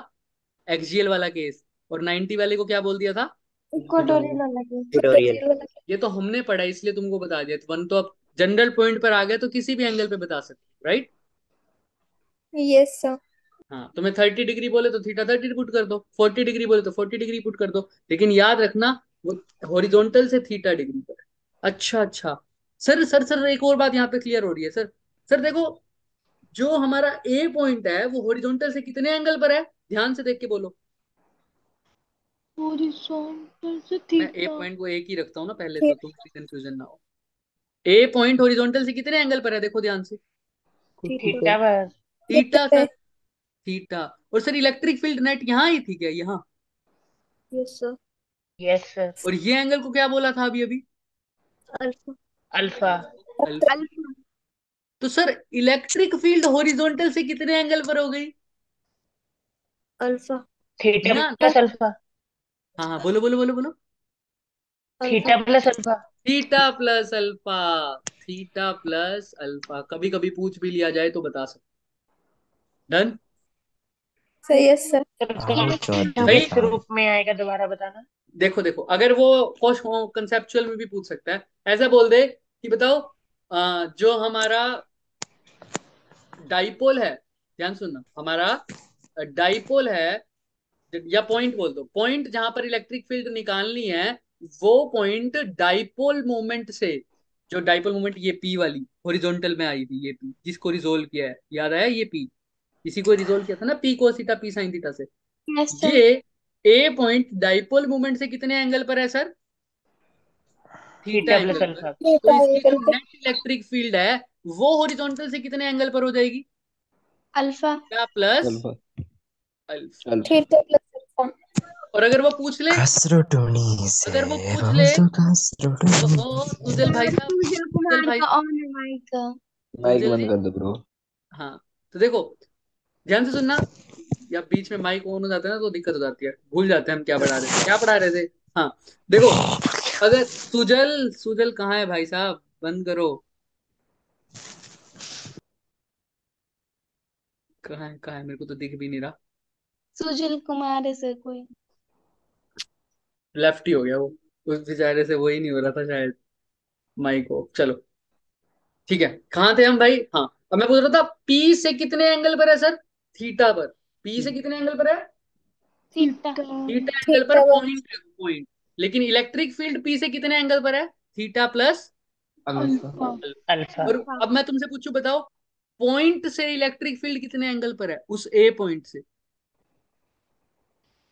एक्सियल वाला केस और नाइनटी वाले को क्या बोल दिया था? इक्वेटोरियल ये तो हमने पढ़ा इसलिए तुमको बता दिया। वन तो अब जनरल पॉइंट पर आ गया तो किसी भी एंगल पे बता सकते राइट यस सर हाँ तुम्हें थर्टी डिग्री बोले तो थीटा थर्टी पुट कर दो फोर्टी डिग्री बोले तो फोर्टी डिग्री पुट कर दो लेकिन याद रखना वो हॉरिजॉन्टल से थीटा डिग्री पर अच्छा अच्छा। सर सर सर एक और बात यहाँ पे क्लियर हो रही है सर। सर देखो जो हमारा ए पॉइंट है वो हॉरिजॉन्टल से कितने एंगल पर है? ध्यान से देख के बोलो। हॉरिजॉन्टल से मैं ए पॉइंट को एक ही रखता हूँ ना पहले तो तुम कंफ्यूजन ना हो। ए पॉइंट हॉरिजॉन्टल से कितने एंगल पर है? देखो ध्यान से। थीटा बस थीटा सर थीटा। और सर इलेक्ट्रिक फ़ील्ड नेट यहाँ ही थी क्या? यहाँ? Yes sir. Yes sir. और ये एंगल को क्या बोला था अभी अभी? अल्फ़ा। अल्फ़ा। अल्फ़ा। तो सर इलेक्ट्रिक फ़ील्ड हॉरिजॉन्टल से कितने एंगल पर हो गई? अल्फ़ा। Theta plus alpha. हाँ हाँ बोलो बोलो बोलो बोलो। Theta plus alpha. Theta plus alpha. Theta plus alpha. कभी कभी पूछ भी लिया जाए तो बता सकते डन? सही यस सर। सही? रूप में आएगा दोबारा बताना। देखो देखो अगर वो कंसेप्चुअल में भी पूछ सकता है। ऐसा बोल दे कि बताओ अ, जो हमारा डाइपोल है ध्यान सुनना हमारा डाइपोल है या पॉइंट बोल दो। पॉइंट जहाँ पर इलेक्ट्रिक फ़ील्ड निकालनी है वो पॉइंट डाइपोल मोमेंट से जो डाइपोल मोमेंट ये पी वाली हॉरिजॉन्टल में आई थी ये पी जिसको रिजोल्व किया है। याद आया ये पी इसी को रिजोल्व किया था ना? P cos theta P sine theta से। यस ये ए पॉइंट डाइपोल मोमेंट से कितने एंगल पर है सर थीटा थीटा एंगल पर। तो इसकी जो नेट इलेक्ट्रिक फ़ील्ड है वो हॉरिजॉन्टल से कितने एंगल पर हो जाएगी? Alpha plus alpha theta plus alpha और अगर वो पूछ ले कसरटोनी से अगर वो पूछ ले तो कसरटोनी ओहो सुजल भाई साहब सुजल सुजल कुमार का ऑन माइक। माइक बंद कर दो ब्रो। हाँ तो देखो ध्यान से सुनना। या बीच में माइक ऑन हो जाता है ना तो दिक्कत हो जाती है। भूल जाते हैं हम क्या पढ़ा रहे थे। क्या पढ़ा रहे थे? हाँ देखो अगर सुजल सुजल कहाँ है भाई साहब? बंद करो। कहाँ है कहाँ है? मेरे को तो दिख भी नहीं रहा। सुजल कुमार है सर कोई। लेफ़्ट ही हो गया वो। उस बेचारे से वही नहीं हो रहा था शायद। माइक को चलो। ठीक है। कहाँ थे हम भाई? हाँ। अब मैं पूछ रहा था पी से कितने एंगल पर है सर थीटा पर। पी से कितने एंगल पर है? थीटा थीटा एंगल पर पॉइंट पॉइंट लेकिन इलेक्ट्रिक फ़ील्ड पी से कितने एंगल पर है? थीटा प्लस अल्फ़ा और अब मैं तुमसे पूछू बताओ पॉइंट से इलेक्ट्रिक फ़ील्ड कितने एंगल पर है? उस ए पॉइंट से।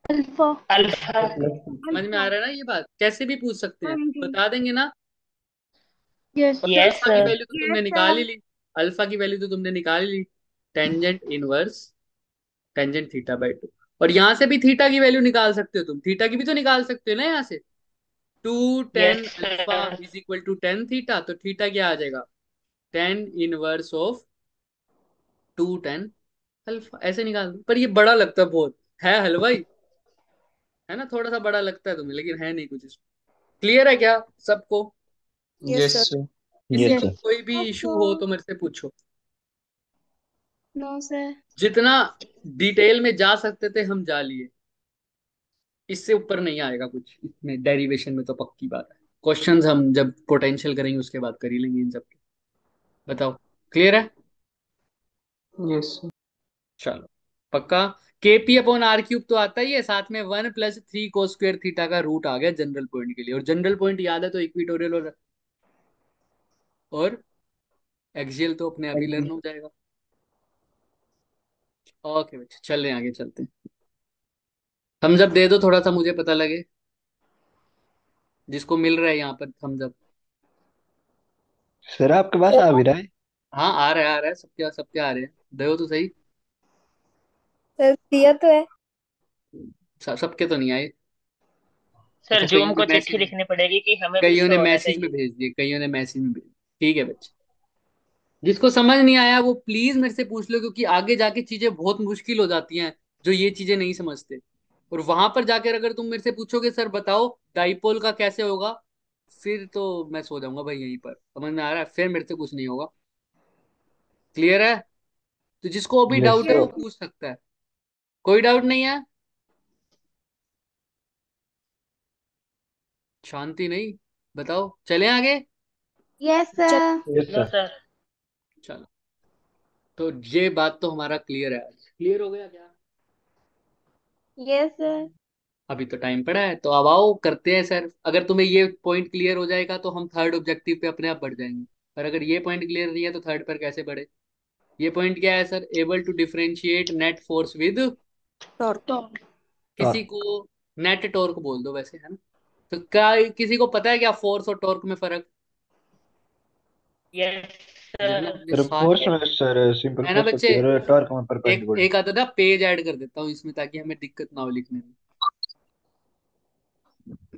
अल्फ़ा। अल्फ़ा। समझ में आ रहा है ना ये बात? कैसे भी पूछ सकते हैं। बता देंगे ना। यस यस अल्फ़ा की वैल्यू तो तुमने निकाल ही ली। अल्फ़ा की वैल्यू तो तुमने निकाल ही ली। Tangent inverse tangent theta by two और यहाँ से भी थीटा की वैल्यू निकाल सकते हो तुम। थीटा की भी तो निकाल सकते हो ना यहाँ से। Two tan alpha is equal to tan theta तो थीटा क्या आ जाएगा? Tan inverse of two tan alpha ऐसे निकाल दो। पर ये बड़ा लगता है बहुत। है हलवाई? है ना? थोड़ा सा बड़ा लगता है तुम्हें लेकिन है नहीं कुछ इसमें। क्लियर है क्या सबको? Yes, यस सर किसी Yes, को कोई भी इशू हो तो मेरे से पूछो। नो सर जितना डिटेल में जा सकते थे हम जा लिए। इससे ऊपर नहीं आएगा कुछ। इसमें डेरिवेशन में तो पक्की बात है। क्वेश्चंस हम जब पोटेंशियल करेंगे उसके बाद कर ही लेंगे इन सब के। बताओ। क्लियर है? यस सर चलो। पक्का? के पी अपॉन आर क्यूब तो आता ही है साथ में वन प्लस थ्री को स्क्वायर थीटा का रूट आ गया जनरल पॉइंट के लिए। और जनरल पॉइंट याद है तो इक्विटोरियल और और एक्सियल तो अपने आप ही लर्न हो जाएगा। ओके बच्चे चल रहे आगे चलते हैं। थम्स अप दे दो थोड़ा सा मुझे पता लगे। जिसको मिल रहा है यहाँ पर थम्स अप सर आपके पास आ भी रहा है? हाँ आ रहा है आ रहा है। सबके सबके आ रहे हैं। दो तो सही। सर दिया तो है। सब- सबके तो नहीं आए। सर अच्छा, जूम कईयों को चिट्ठी मैसेज लिखनी पड़ेगी कि हमें भी कईयों ने होना मैसेज में भेज दिए कईयों ने मैसेज में भेज ठीक है बच्चे। जिसको समझ नहीं आया वो प्लीज़ मेरे से पूछ लो क्योंकि आगे जाके चीज़ें बहुत मुश्किल हो जाती हैं जो ये चीज़ें नहीं समझते। और वहाँ पर जाकर अगर तुम मेरे से पूछोगे सर बताओ डाइपोल का कैसे होगा? फिर तो मैं सो जाऊँगा भाई यहीं पर। समझ में आ रहा है? फिर मेरे से कुछ नहीं होगा। क्लियर है? तो जिसको अभी डाउट है वो पूछ सकता है। कोई डाउट नहीं है? शांति नहीं? बताओ चले आगे? यस सर चलो। तो ये बात तो हमारा क्लियर है। आज क्लियर हो गया क्या? यस सर अभी तो टाइम पड़ा है तो अब आओ करते हैं सर अगर तुम्हें ये पॉइंट क्लियर हो जाएगा तो हम थर्ड ऑब्जेक्टिव पे अपने आप बढ़ जाएँगे। और अगर ये पॉइंट क्लियर नहीं है तो थर्ड पर कैसे बढ़े? ये पॉइंट क्या है sir able to differentiate net force with torque किसी को नेट टॉर्क बोल दो वैसे है ना? तो क्या किसी को पता है क्या फोर्स और टॉर्क में फ़र्क? यस एक आधा ना पेज ऐड कर देता हूँ इसमें ताकि हमें दिक्कत ना हो लिखने में।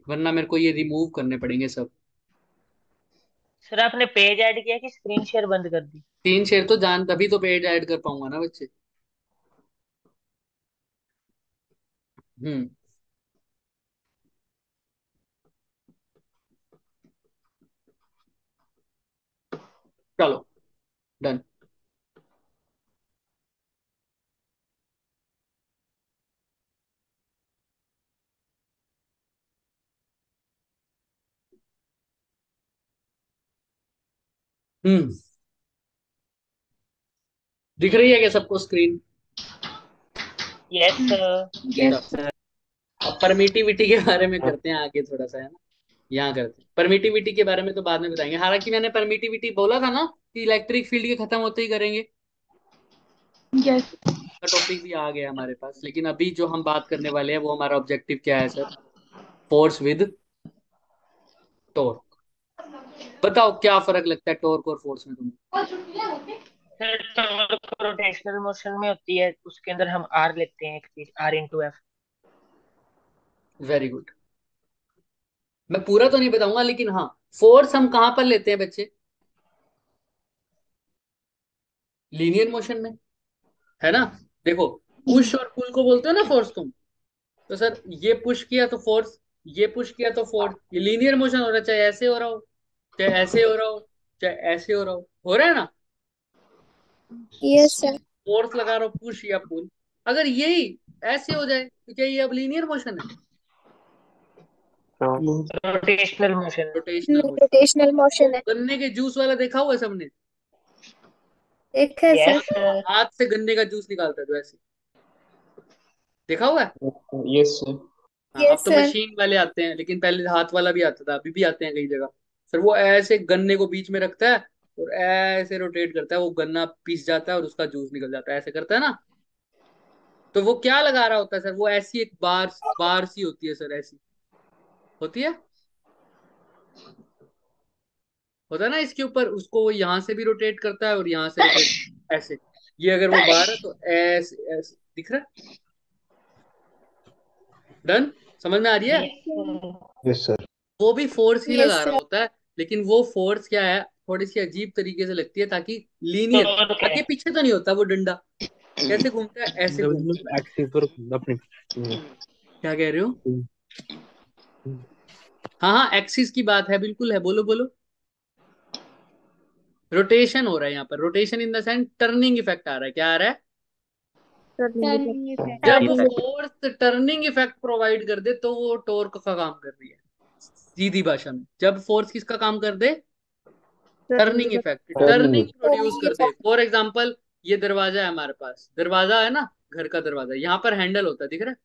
वरना मेरे को ये रिमूव करने पड़ेंगे सब। सर आपने पेज ऐड किया कि स्क्रीन शेयर बंद कर दी? तीन शेर तो जान तभी तो पेज ऐड कर पाऊँगा ना बच्चे। चलो डन हम्म दिख रही है क्या सबको स्क्रीन यस सर यस अब परमिटिविटी के बारे में करते हैं आगे थोड़ा सा है ना? यहाँ करते हैं। परमिटिविटी के बारे में तो बाद में बताएँगे। हालाँकि मैंने परमिटिविटी बोला था ना कि इलेक्ट्रिक फ़ील्ड के खत्म होते ही करेंगे। यस का टॉपिक भी आ गया हमारे पास। लेकिन अभी जो हम बात करने वाले हैं वो हमारा ऑब्जेक्टिव क्या है सर फोर्स विद टॉर्क बताओ क्या फ़र्क लगता है टॉर्क और फोर्स में तुम्हें? रोटेशनल मोशन में होती है, उसके अंदर हम आर लेते हैं एक चीज़ R into F very good मैं पूरा तो नहीं बताऊँगा, लेकिन हाँ फोर्स हम कहाँ पर लेते हैं बच्चे? लीनियर मोशन में, है ना? देखो पुश और पुल को बोलते हो ना फोर्स तुम तो सर, ये पुश किया तो फोर्स ये पुश किया तो फोर्स ये लीनियर मोशन हो रहा है, चाहे ऐसे हो रहा हो, चाहे ऐसे हो रहा हो, चाहे ऐसे हो रहा हो। हो रहा है ना? यस सर फोर्स लगा रहा पुश या पुल अगर यही ऐसे हो जाए तो क्या ये अब लीनियर मोशन है? Rotational motion rotational motion rotational motion है। गन्ने के जूस वाला देखा हुआ है सबने? एक है सर हाथ से गन्ने का जूस निकालता है जो ऐसे देखा हुआ है? यस सर अब तो मशीन वाले आते हैं लेकिन पहले हाथ वाला भी आता था अभी भी आते हैं कई जगह। सर वो ऐसे गन्ने को बीच में रखता है और ऐसे रोटेट करता है वो गन्ना पीस जाता है और उसका जूस निकल जाता है ऐसे करता है ना? तो वो क्या लगा रहा होता है सर? वो ऐसी एक बार बार सी होती है सर ऐसी। होती है? होता है ना इसके ऊपर उसको वो यहाँ से भी रोटेट करता है और यहाँ से रोटेट ऐसे। ये अगर वो बार है तो ऐसे ऐसे। दिख रहा है? डन समझ में आ रही है? यस सर वो भी फोर्स ही Yes, लगा रहा होता है लेकिन वो फोर्स क्या है? थोड़ी सी अजीब तरीके से लगती है ताकि लीनियर तो आगे पीछे तो नहीं होता वो डंडा। कैसे घूमता है ऐसे घूमता पर अपने। क्या कह रहे हो? हाँ हाँ एक्सिस की बात है बिल्कुल है। बोलो बोलो। रोटेशन हो रहा है यहाँ पर। Rotation in the sense turning effect आ रहा है। क्या आ रहा है? जब फोर्स टर्निंग इफ़ेक्ट प्रोवाइड कर दे तो वो टॉर्क का काम कर रही है। सीधी भाषा में। जब फोर्स किसका काम कर दे? टर्निंग इफ़ेक्ट टर्निंग प्रोड्यूस कर दे फॉर एग्जांपल ये दरवाज़ा है हमारे पास। दरवाज़ा है ना? घर का दरवाज़ा। यहाँ पर हैंडल होता है दिख रहा है?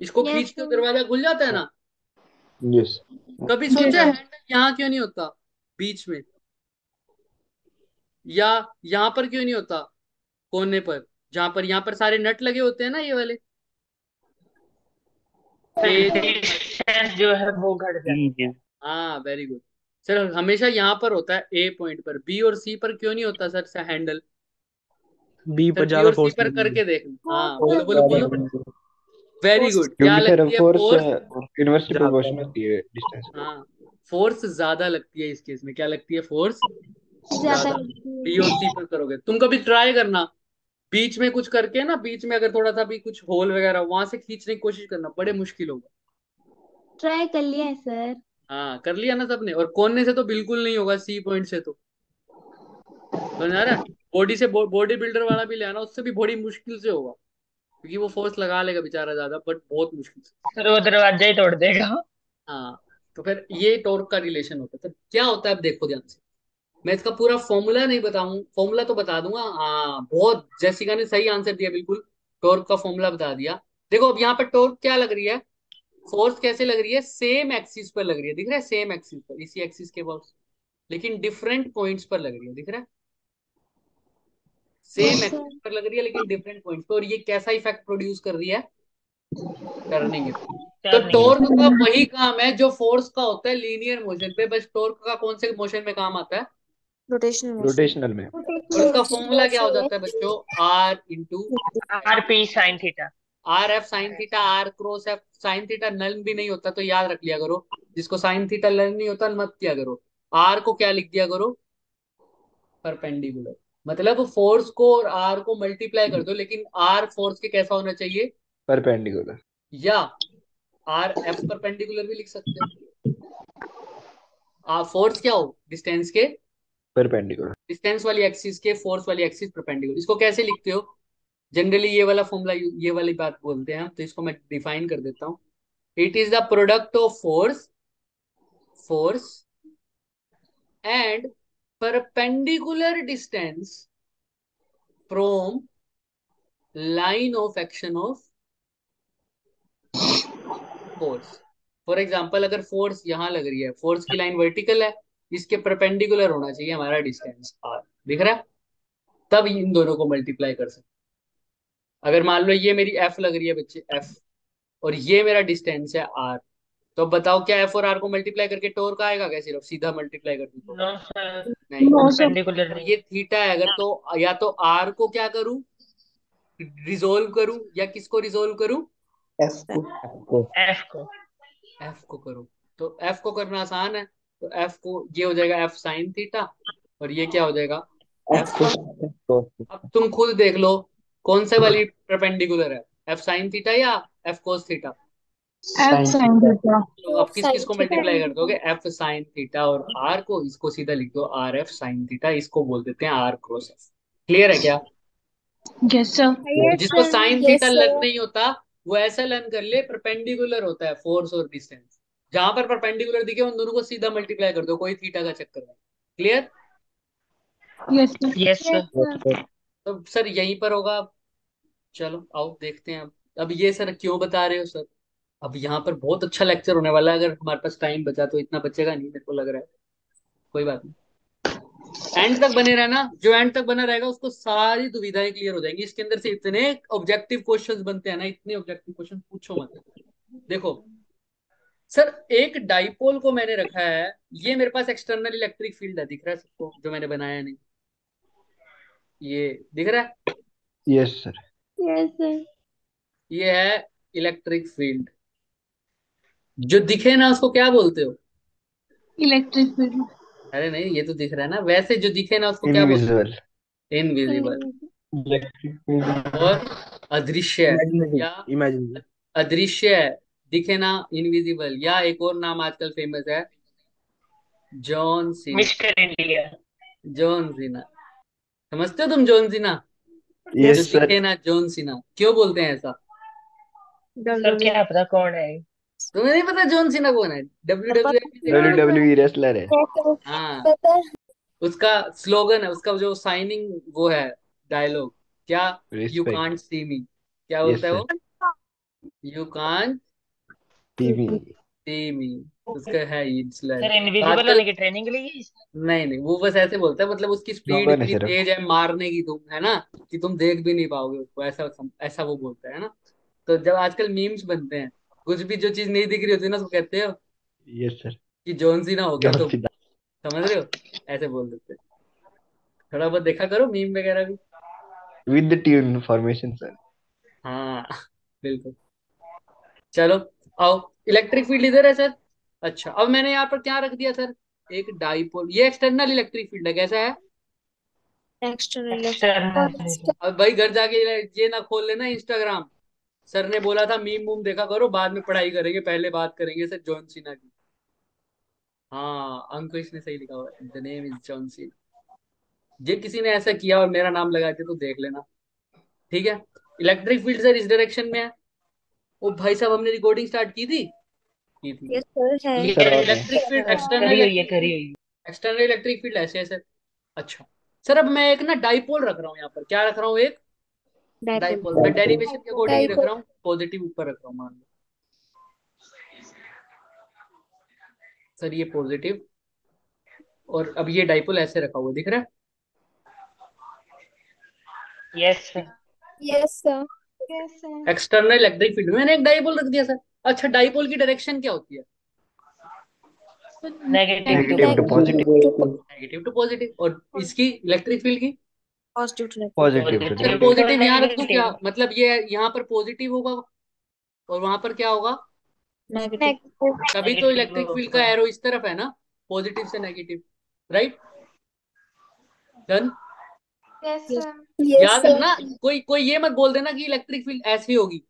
इसको खींचते हो दरवाज़ा खुल जाता है ना? यस कभी सोचा हैंडल यहाँ क्यों नहीं होता? बीच में। या यहाँ पर क्यों नहीं होता? कोने पर। जहाँ पर यहाँ पर सारे नट लगे होते हैं ना ये वाले? जो है वो घट है। हाँ वेरी गुड सर हमेशा यहाँ पर होता है ए पॉइंट पर। बी और सी पर क्यों नहीं होता सर हैंडल बी पर ज़्यादा फोर्स पर करके देखना हाँ बोलो बोलो बोलो। वेरी गुड क्या लगती है फोर्स फोर्स इनवर्सली ज़्यादा प्रोपोर्शनल होती है डिस्टेंस हाँ फोर्स ज़्यादा लगती है इस केस में। क्या लगती है फोर्स ज़्यादा है। बी और सी पर करोगे। तुम कभी ट्राई करना। बीच में कुछ करके ना बीच में अगर थोड़ा सा भी कुछ होल वगैरह वहाँ से खींचने की कोशिश करना। बड़े मुश्किल होगा। ट्राई कर लिया है सर हाँ कर लिया ना सबने। और कोने से तो बिल्कुल नहीं होगा सी पॉइंट से तो। समझ आ रहा बॉडी से बॉडी बिल्डर वाला भी ले आना उससे भी बड़ी मुश्किल से होगा। क्योंकि वो फोर्स लगा लेगा बेचारा ज़्यादा बट बहुत मुश्किल से। वो दरवाज़ा ही तोड़ देगा। हाँ तो फिर ये टॉर्क का रिलेशन होता है। तो क्या होता है अब देखो ध्यान से। मैं इसका पूरा फॉर्मूला नहीं बताऊँ फॉर्मूला तो बता दूँगा। हाँ बहुत जैसिका ने सही आंसर दिया बिल्कुल। टॉर्क का फॉर्मूला बता दिया। देखो अब यहाँ पर टॉर्क क्या लग रही है? फोर्स कैसे लग रही है? सेम एक्सिस पर लग रही है दिख रहा है? सेम एक्सिस पर इसी एक्सिस के पास लेकिन डिफरेंट पॉइंट्स पर लग रही है दिख रहा है? सेम एक्सिस पर लग रही है लेकिन डिफरेंट पॉइंट्स पर। और ये कैसा इफ़ेक्ट प्रोड्यूस कर रही है? टर्निंग तो टॉर्क का वही काम है जो फोर्स का होता है लीनियर मोशन पे। बस टॉर्क का कौन से मोशन में काम आता है? रोटेशनल रोटेशनल में। और उसका फॉर्मूला क्या हो जाता है बच्चों? R into R P sine theta R F sine theta R cross F sine theta null भी नहीं होता तो याद रख लिया करो। जिसको साइन थीटा नल नहीं होता मत किया करो। आर को क्या लिख दिया करो? परपेंडिकुलर मतलब फोर्स को और आर को मल्टीप्लाई कर दो लेकिन आर फोर्स के कैसा होना चाहिए? परपेंडिकुलर या आर एफ़ परपेंडिकुलर भी लिख सकते हो। फोर्स क्या हो? डिस्टेंस के? परपेंडिकुलर डिस्टेंस वाली एक्सिस के फोर्स वाली एक्सिस परपेंडिकुलर इसको कैसे लिखते हो? जनरली ये वाला फॉर्मूला ये वाली बात बोलते हैं तो इसको मैं डिफाइन कर देता हूँ। It is the product of force force and perpendicular distance from line of action of force for example अगर फोर्स यहाँ लग रही है फोर्स की लाइन वर्टिकल है, इसके परपेंडिकुलर होना चाहिए हमारा डिस्टेंस आर दिख रहा है? तब इन दोनों को मल्टीप्लाई कर सकते अगर मान लो ये मेरी एफ़ लग रही है बच्चे एफ़ और ये मेरा डिस्टेंस है आर तो बताओ क्या एफ़ और आर को मल्टीप्लाई करके टोर का आएगा क्या सिर्फ़? सीधा मल्टीप्लाई कर दूँ? नहीं। परपेंडिकुलर ये थीटा है अगर तो या तो आर को क्या करूँ? रिजोल्व करूँ या किसको रिजोल्व करूँ? एफ़ को। एफ़ को। एफ़ को। करूँ। तो एफ़ को करना आसान है तो एफ़ को ये हो जाएगा एफ़ साइन थीटा और ये क्या हो जाएगा? एफ़ को। अब तुम खुद देख लो कौन से वाली परपेंडिकुलर है? एफ़ साइन थीटा या F cos theta F sine theta तो अब किस किस को मल्टीप्लाई कर दोगे एफ़ साइन थीटा और आर को इसको सीधा लिख दो। आर एफ़ साइन थीटा इसको बोल देते हैं आर क्रॉस एफ़ क्लियर है क्या? यस सर जिसको sine yes, theta sir. Learn नहीं होता वो ऐसा लर्न कर ले परपेंडिकुलर होता है फोर्स और डिस्टेंस जहाँ पर परपेंडिकुलर दिखे उन दोनों को सीधा मल्टीप्लाई कर दो कोई थीटा का चक्कर नहीं। Clear Yes, sir. Yes sir Yes, तो सर यहीं पर होगा चलो, आओ, देखते हैं अब। अब ये सर क्यों बता रहे हो सर? अब यहाँ पर बहुत अच्छा लेक्चर होने वाला है, अगर हमारे पास टाइम बचा तो इतना बचेगा नहीं, मेरे को लग रहा है। कोई बात नहीं। एंड तक बने रहना, जो एंड तक बना रहेगा, उसको सारी दुविधाएँ क्लियर हो जाएँगी। इसके अंदर से इतने ऑब्जेक्टिव क्वेश्चंस बनते हैं ना, इतने ऑब्जेक्टिव क्वेश्चन पूछो मत। देखो, सर, एक डाइपोल को मैंने रखा है, ये मेरे पास एक्सटर्नल इलेक्ट्रिक फ़ील्ड है, दिख रहा है सबको, जो मैंने बनाया नहीं। ये दिख रहा है? यस सर ये है इलेक्ट्रिक फ़ील्ड जो दिखे ना उसको क्या बोलते हो? इलेक्ट्रिक फ़ील्ड अरे नहीं ये तो दिख रहा है ना। वैसे जो दिखे ना उसको क्या बोलते इनविजिबल हो इनविजिबल और अदृश्य या इमेजिनरी अदृश्य है। दिखे ना इनविजिबल या एक और नाम आजकल फ़ेमस है। John Cena mister India John Cena समझते हो तुम जॉन सीना यस सर ना जॉन सीना क्यों बोलते हैं ऐसा? सर क्या पता कौन है? तुम्हें नहीं पता जॉन सीना कौन है? डब्ल्यू डब्ल्यू रेसलर है। हाँ। उसका स्लोगन है उसका जो साइनिंग वो है डायलॉग क्या? यू कांट सी मी क्या बोलता है वो? You can't TV see me उसका है ये स्लैग सर तो इनविजिबल होने की ट्रेनिंग ली है नहीं नहीं वो बस ऐसे बोलता है मतलब उसकी स्पीड इतनी तेज है मारने की तुम है ना कि तुम देख भी नहीं पाओगे उसको ऐसा ऐसा वो बोलता है ना। तो जब आजकल मीम्स बनते हैं कुछ भी जो चीज़ नहीं दिख रही होती है ना उसको कहते हो। यस सर कि जॉन सीना हो गया तुम समझ रहे हो? ऐसे बोल देते हैं। थोड़ा बहुत देखा करो मीम वगैरह भी। With the tune information sir हाँ बिल्कुल। चलो आओ इलेक्ट्रिक फ़ील्ड इधर है सर अच्छा अब मैंने यहाँ पर क्या रख दिया सर? एक डाइपोल ये एक्सटर्नल इलेक्ट्रिक फ़ील्ड है कैसा है? एक्सटर्नल अब भाई घर जाके ये ना खोल लेना इंस्टाग्राम सर ने बोला था मीम मूम देखा करो बाद में पढ़ाई करेंगे पहले बात करेंगे सर जॉन सीना की। हाँ अंकुश ने सही लिखा हुआ है the name is John Cena जे किसी ने ऐसा किया और मेरा नाम लगा दिया तो देख लेना। ठीक है? इलेक्ट्रिक फ़ील्ड सर इस डायरेक्शन में है। ओ भाई साहब हमने रिकॉर्डिंग स्टार्ट की थी? ये सर है electric field external external electric field ऐसे है सर। अच्छा। सर अब मैं एक ना डाइपोल रख रहा हूँ यहाँ पर। क्या रख रहा हूँ एक? डाइपोल मैं डेरिवेशन के अकॉर्डिंग रख रहा हूँ। पॉजिटिव ऊपर रख रहा हूँ मान लो। सर ये पॉजिटिव और अब ये डाइपोल ऐसे रखा हुआ दिख रहा है? Yes sir. Yes, sir. External electric field मैंने एक डाइपोल रख दिया सर। अच्छा डाइपोल की डायरेक्शन क्या होती है? Negative to positive negative to positive और इसकी इलेक्ट्रिक फ़ील्ड की? Positive to positive. पॉजिटिव यहाँ रख दूँ क्या? मतलब ये यहाँ पर पॉजिटिव होगा और वहाँ पर क्या होगा? नेगेटिव तभी तो इलेक्ट्रिक फ़ील्ड का एरो इस तरफ़ है ना? पॉजिटिव से negative right done Yes, sir. याद. रखना कोई कोई ये मत बोल देना कि इलेक्ट्रिक फ़ील्ड ऐसी होगी।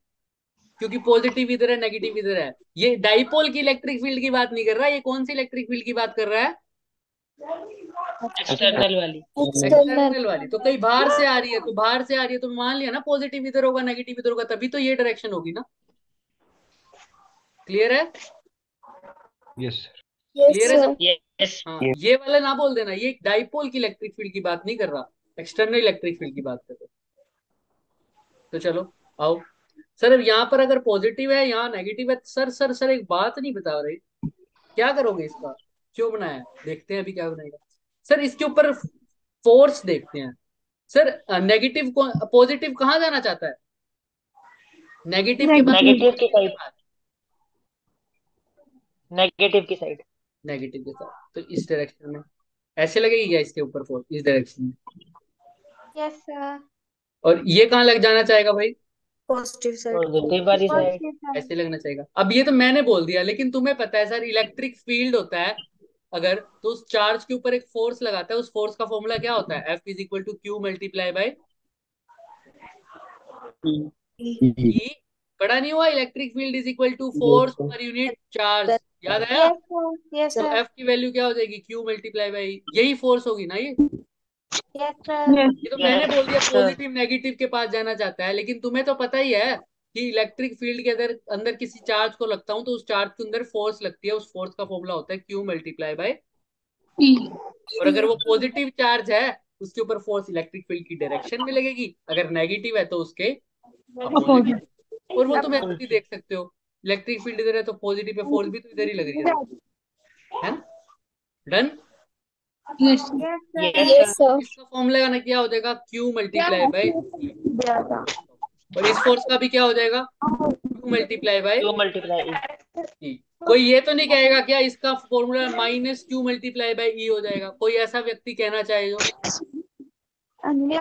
क्योंकि पॉजिटिव इधर है नेगेटिव इधर है। ये डाइपोल की इलेक्ट्रिक फ़ील्ड की बात नहीं कर रहा है ये कौन सी इलेक्ट्रिक फ़ील्ड की बात कर रहा है? एक्सटर्नल वाली। एक्सटर्नल वाली। तो कहीं बाहर से आ रही है तो बाहर से आ रही है तो मान लिया ना पॉजिटिव इधर होगा नेगेटिव इधर होगा तभी तो ये डायरेक्शन होगी ना। क्लियर है? यस क्लियर है. यस हाँ ये वाला ना बोल देना ये डाइपोल की इलेक्ट्रिक फ़ील्ड की बात नहीं कर रहा। एक्सटर्नल इलेक्ट्रिक फ़ील्ड की बात कर रहा तो चलो आओ। सर अब यहाँ पर अगर पॉजिटिव है यहाँ नेगेटिव है सर सर सर एक बात नहीं बता रही। क्या करोगे इसका? क्यों बनाया? देखते हैं अभी क्या बनाएगा सर इसके ऊपर फोर्स देखते हैं। सर नेगेटिव पॉजिटिव कहाँ जाना चाहता है? नेगेटिव के नेगेटिव की साइड नेगेटिव की साइड नेगेटिव के साथ तो इस डायरेक्शन में। ऐसे लगेगी क्या इसके ऊपर फोर्स इस डायरेक्शन में। Yes, sir. और ये कहाँ लग जाना चाहेगा भाई? पॉजिटिव साइड पॉजिटिव वाली साइड ऐसे लगना चाहिए। अब ये तो मैंने बोल दिया लेकिन तुम्हें पता है सर इलेक्ट्रिक फ़ील्ड होता है अगर तो उस चार्ज के ऊपर एक फोर्स लगाता है उस फोर्स का फॉर्मूला क्या होता है? F is equal to Q multiply by E पढ़ा नहीं हुआ? Electric field is equal to force per unit charge याद आया? तो एफ़ की वैल्यू क्या हो जाएगी? क्यू मल्टीप्लाई बाई यही फोर्स होगी ना ये? Yes, ये तो मैंने बोल दिया पॉजिटिव नेगेटिव के पास जाना चाहता है लेकिन तुम्हें तो पता ही है कि इलेक्ट्रिक फ़ील्ड के अंदर अंदर किसी चार्ज को लगता हूँ तो उस चार्ज के अंदर फोर्स लगती है उस फोर्स का फॉर्मूला होता है क्यू मल्टीप्लाई बाय E. और अगर वो पॉजिटिव चार्ज है उसके ऊपर फोर्स इलेक्ट्रिक फ़ील्ड की डायरेक्शन में लगेगी अगर नेगेटिव है तो उसके और वो तुम ऐसे भी देख सकते हो। इलेक्ट्रिक फ़ील्ड इधर है तो पॉजिटिव पे फोर्स भी तो इधर ही लग रही है। है ना? Done Yes, sir. Yes, Yes, sir. sir. इसका फॉर्मूला लगाना क्या हो जाएगा? Q मल्टीप्लाई बाय और इस फोर्स का भी क्या हो जाएगा? Q multiply by Q multiply E. कोई ये तो नहीं कहेगा क्या इसका formula minus Q multiply by E हो जाएगा? कोई ऐसा व्यक्ति कहना चाहेगा अन्य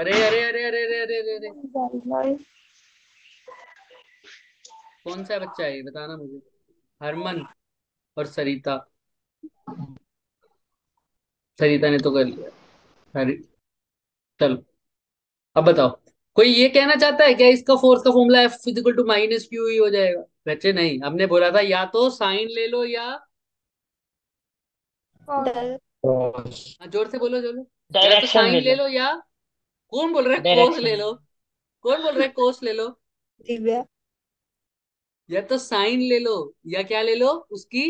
अरे अरे अरे अरे अरे अरे अरे अरे। कौन सा बच्चा है? ये बताना मुझे। हरमन और सरिता। सरिता ने तो कर लिया। हरी चलो अब बताओ। कोई ये कहना चाहता है क्या इसका फोर्स का formula F equal to minus Q ही हो जाएगा? बच्चे नहीं। हमने बोला था या तो साइन ले लो या हाँ, ज़ोर से बोलो ज़ोर या तो साइन ले ले लो। लो या कौन बोल रहा है? कोस ले लो। कौन बोल रहा है? कोस ले लो। दिव्या। या तो साइन ले लो या क्या ले लो? उसकी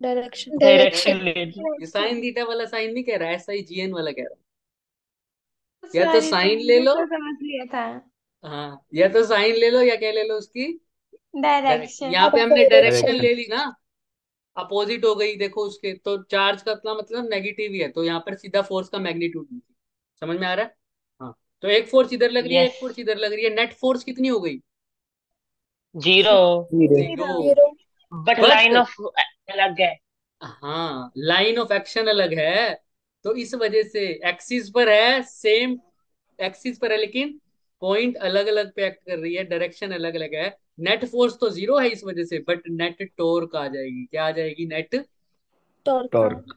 डायरेक्शन Direction ले लो ये साइन थीटा वाला साइन नहीं कह रहा एस आई जी एन वाला कह रहा या तो साइन ले लो। समझ लिया था। हाँ या तो साइन ले लो या क्या ले लो उसकी। डायरेक्शन यहाँ पे हमने डायरेक्शन ले ली ना। अपोजिट हो गई देखो उसके तो चार्ज का इतना मतलब नेगेटिव ही है तो यहाँ पर सीधा फोर्स का मैग्नीट्यूड समझ में आ रहा है? हाँ तो एक फोर्स इधर लग रही है एक फोर्स इधर लग रही है। नेट फोर्स कितनी हो गई? Zero. zero. Zero But But- line of अलग है। हाँ लाइन ऑफ़ एक्शन अलग है। तो इस वजह से एक्सिस पर है सेम एक्सिस पर है लेकिन पॉइंट अलग अलग पे एक्ट कर रही है डायरेक्शन अलग अलग है। नेट फोर्स तो ज़ीरो है इस वजह से बट नेट टोर्क आ जाएगी। क्या आ जाएगी नेट